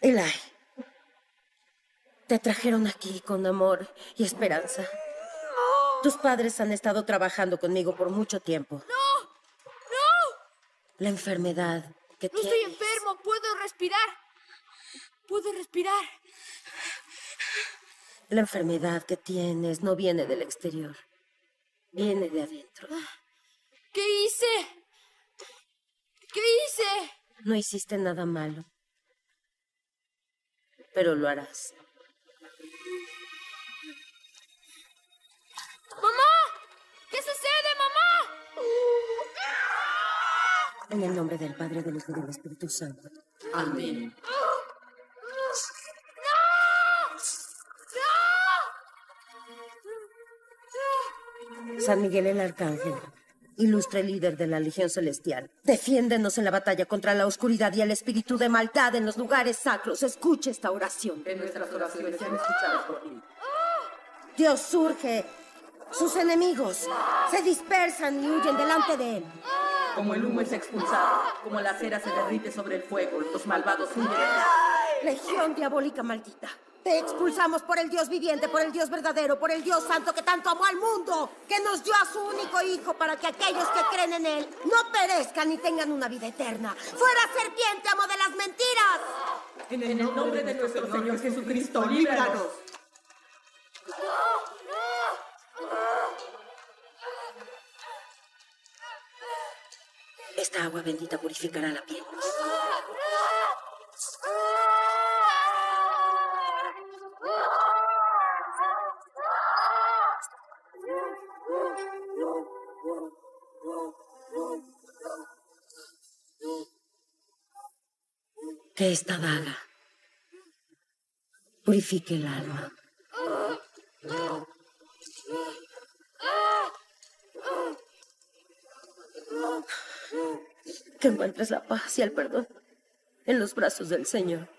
Eli, te trajeron aquí con amor y esperanza. Tus padres han estado trabajando conmigo por mucho tiempo. ¡No! ¡No! La enfermedad que No tienes. estoy puedo respirar. Puedo respirar. La enfermedad que tienes no viene del exterior. Viene de adentro. ¿Qué hice? ¿Qué hice? No hiciste nada malo. Pero lo harás. ¡Mamá! ¿Qué sucede, mamá? En el nombre del Padre, del Hijo y del Espíritu Santo. Amén. San Miguel el Arcángel, ilustre líder de la Legión Celestial, defiéndenos en la batalla contra la oscuridad y el espíritu de maldad en los lugares sacros. Escuche esta oración. Que nuestras oraciones sean escuchadas por ti. Dios surge. Sus enemigos se dispersan y huyen delante de él. Como el humo es expulsado, como la cera se derrite sobre el fuego, los malvados huyen. Legión diabólica maldita. Te expulsamos por el Dios viviente, por el Dios verdadero, por el Dios santo que tanto amó al mundo, que nos dio a su único hijo para que aquellos que creen en él no perezcan y tengan una vida eterna. ¡Fuera serpiente, amo de las mentiras! En el nombre de nuestro Señor Jesucristo, líbranos. Esta agua bendita purificará la piel. Que esta daga purifique el alma. Que encuentres la paz y el perdón en los brazos del Señor.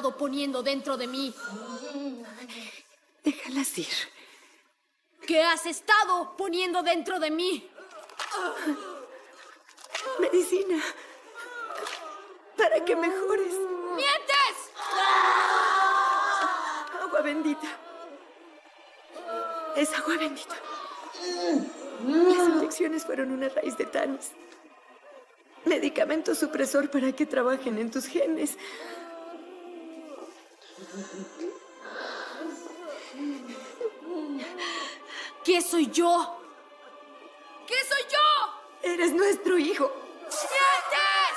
Estado poniendo dentro de mí? Déjalas ir. ¿Qué has estado poniendo dentro de mí? Medicina. Para que mejores. ¡Mientes! Agua bendita. Es agua bendita. Las inyecciones fueron una raíz de Thanos. Medicamento supresor para que trabajen en tus genes. ¿Qué soy yo? ¿Qué soy yo? Eres nuestro hijo. ¡Mientes!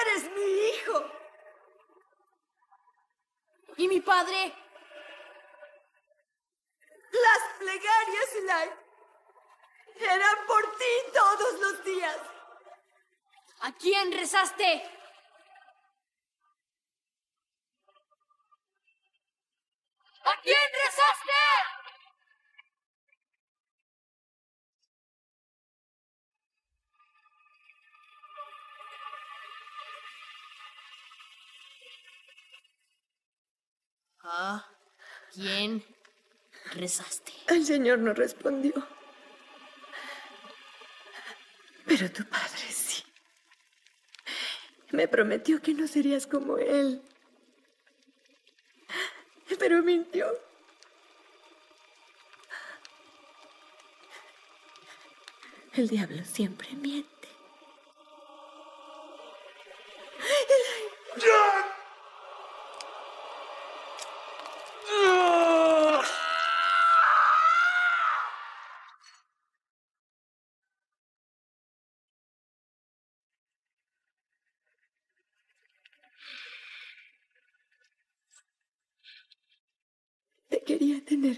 Eres mi hijo. ¿Y mi padre? Las plegarias, Eli, eran por ti todos los días. ¿A quién rezaste? ¿A quién rezaste? ¿A quién El Señor no respondió. Pero tu padre sí. Me prometió que no serías como él. Pero mintió. El diablo siempre miente.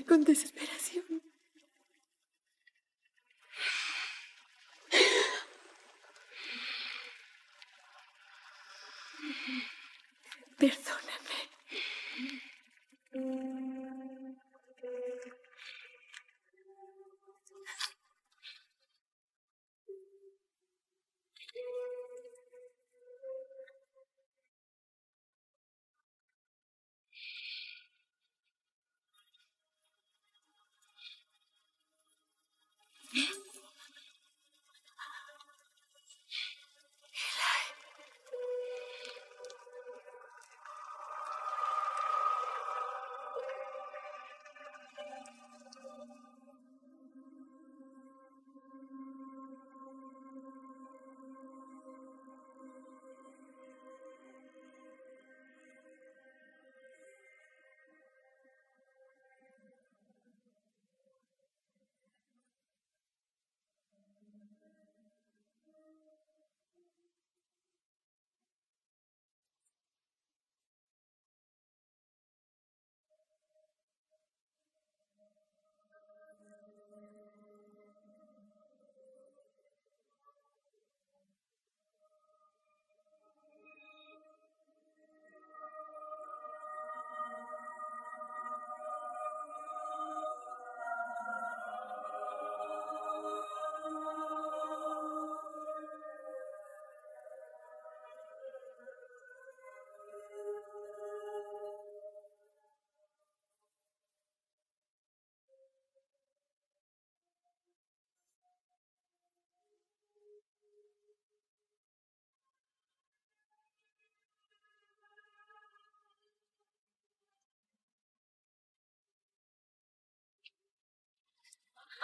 Con desesperación.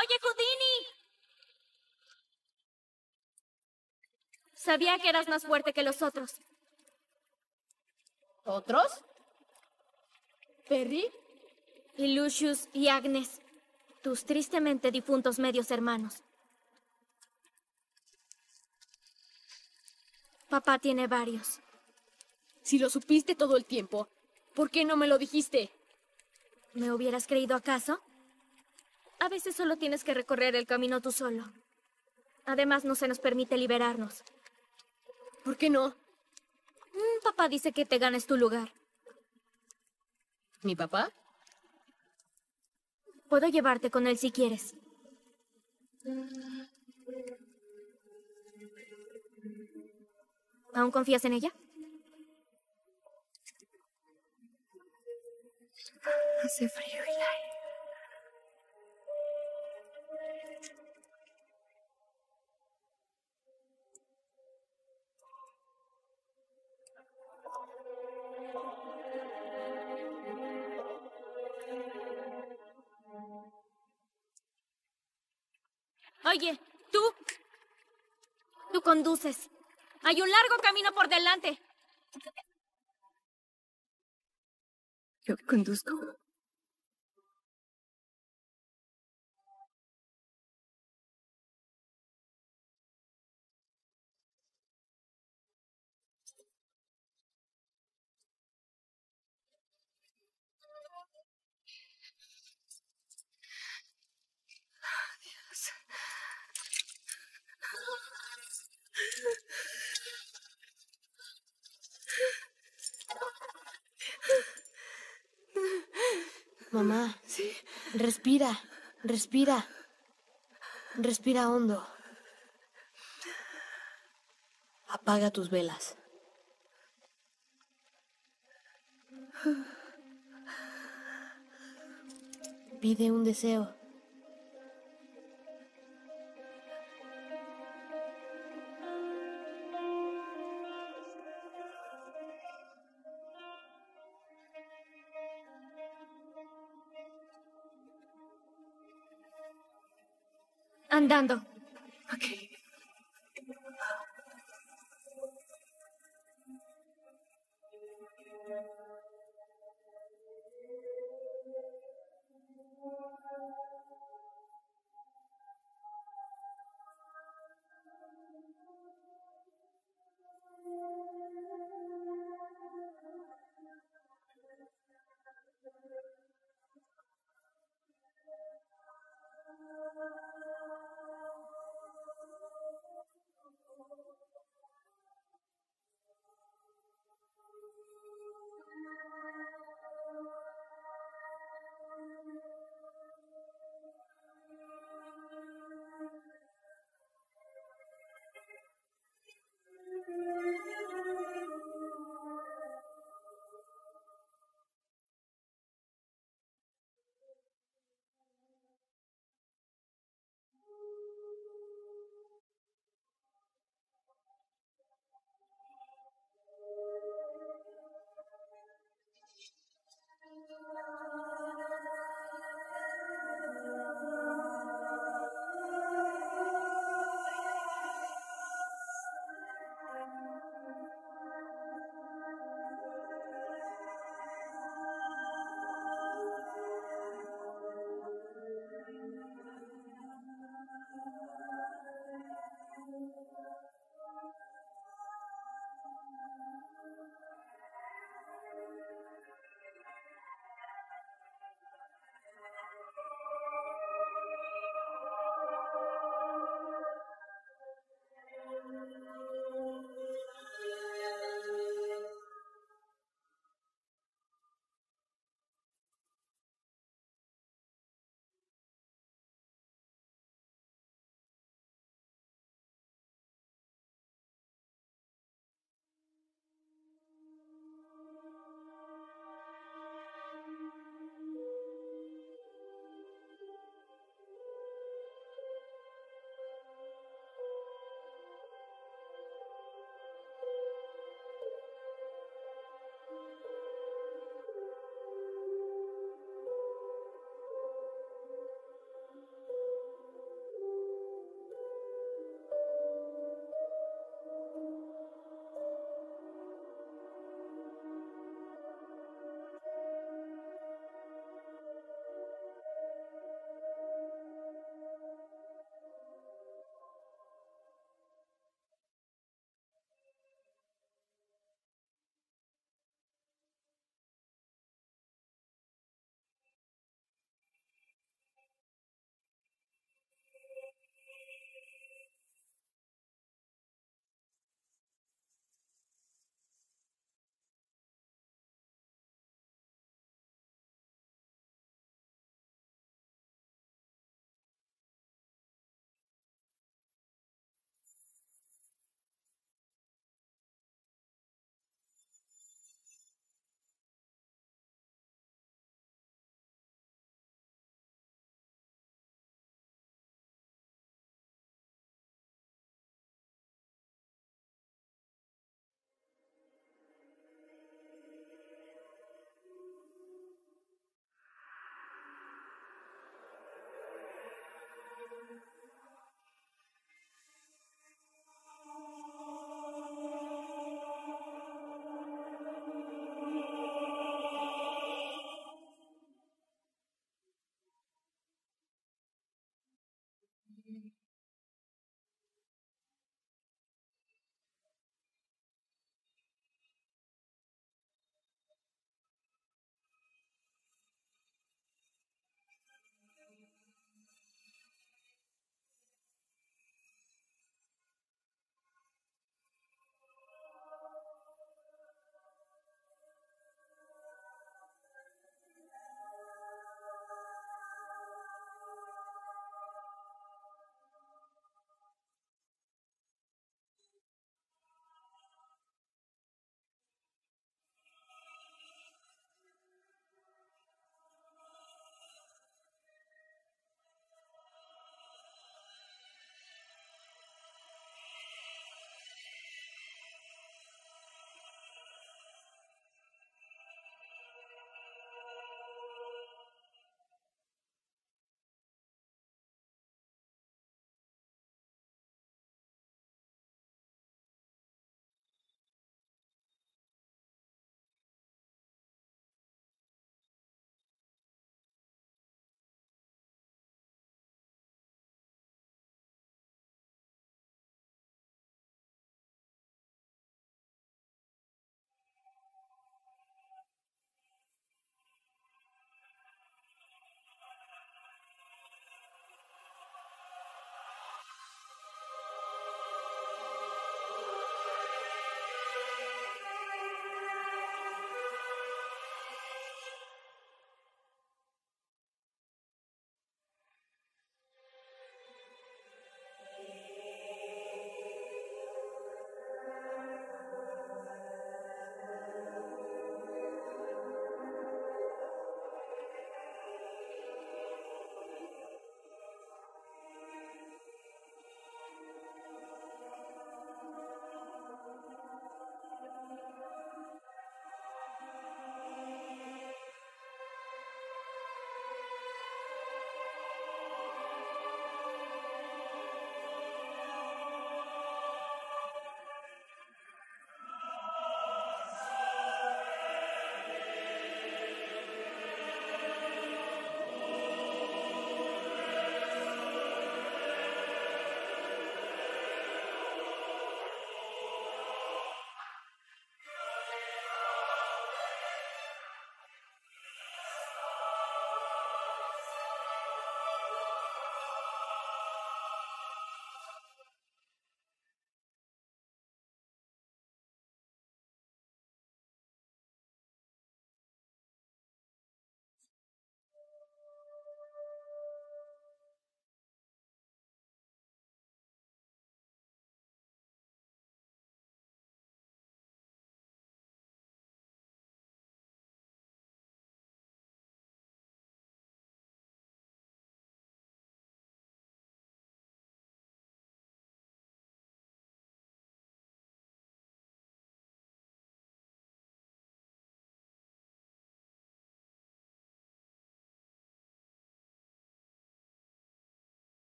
Oye, Houdini. Sabía que eras más fuerte que los otros. ¿Otros? ¿Perry? Y Lucius y Agnes, tus tristemente difuntos medios hermanos. Papá tiene varios. Si lo supiste todo el tiempo, ¿por qué no me lo dijiste? ¿Me hubieras creído acaso? A veces solo tienes que recorrer el camino tú solo. Además, no se nos permite liberarnos. ¿Por qué no? Mm, papá dice que te ganes tu lugar. ¿Mi papá? Puedo llevarte con él si quieres. ¿Aún confías en ella? Hace frío, Eli. Oye, tú. Tú conduces. Hay un largo camino por delante. Yo conduzco. Respira. Respira hondo. Apaga tus velas. Pide un deseo. Okay. Thank you.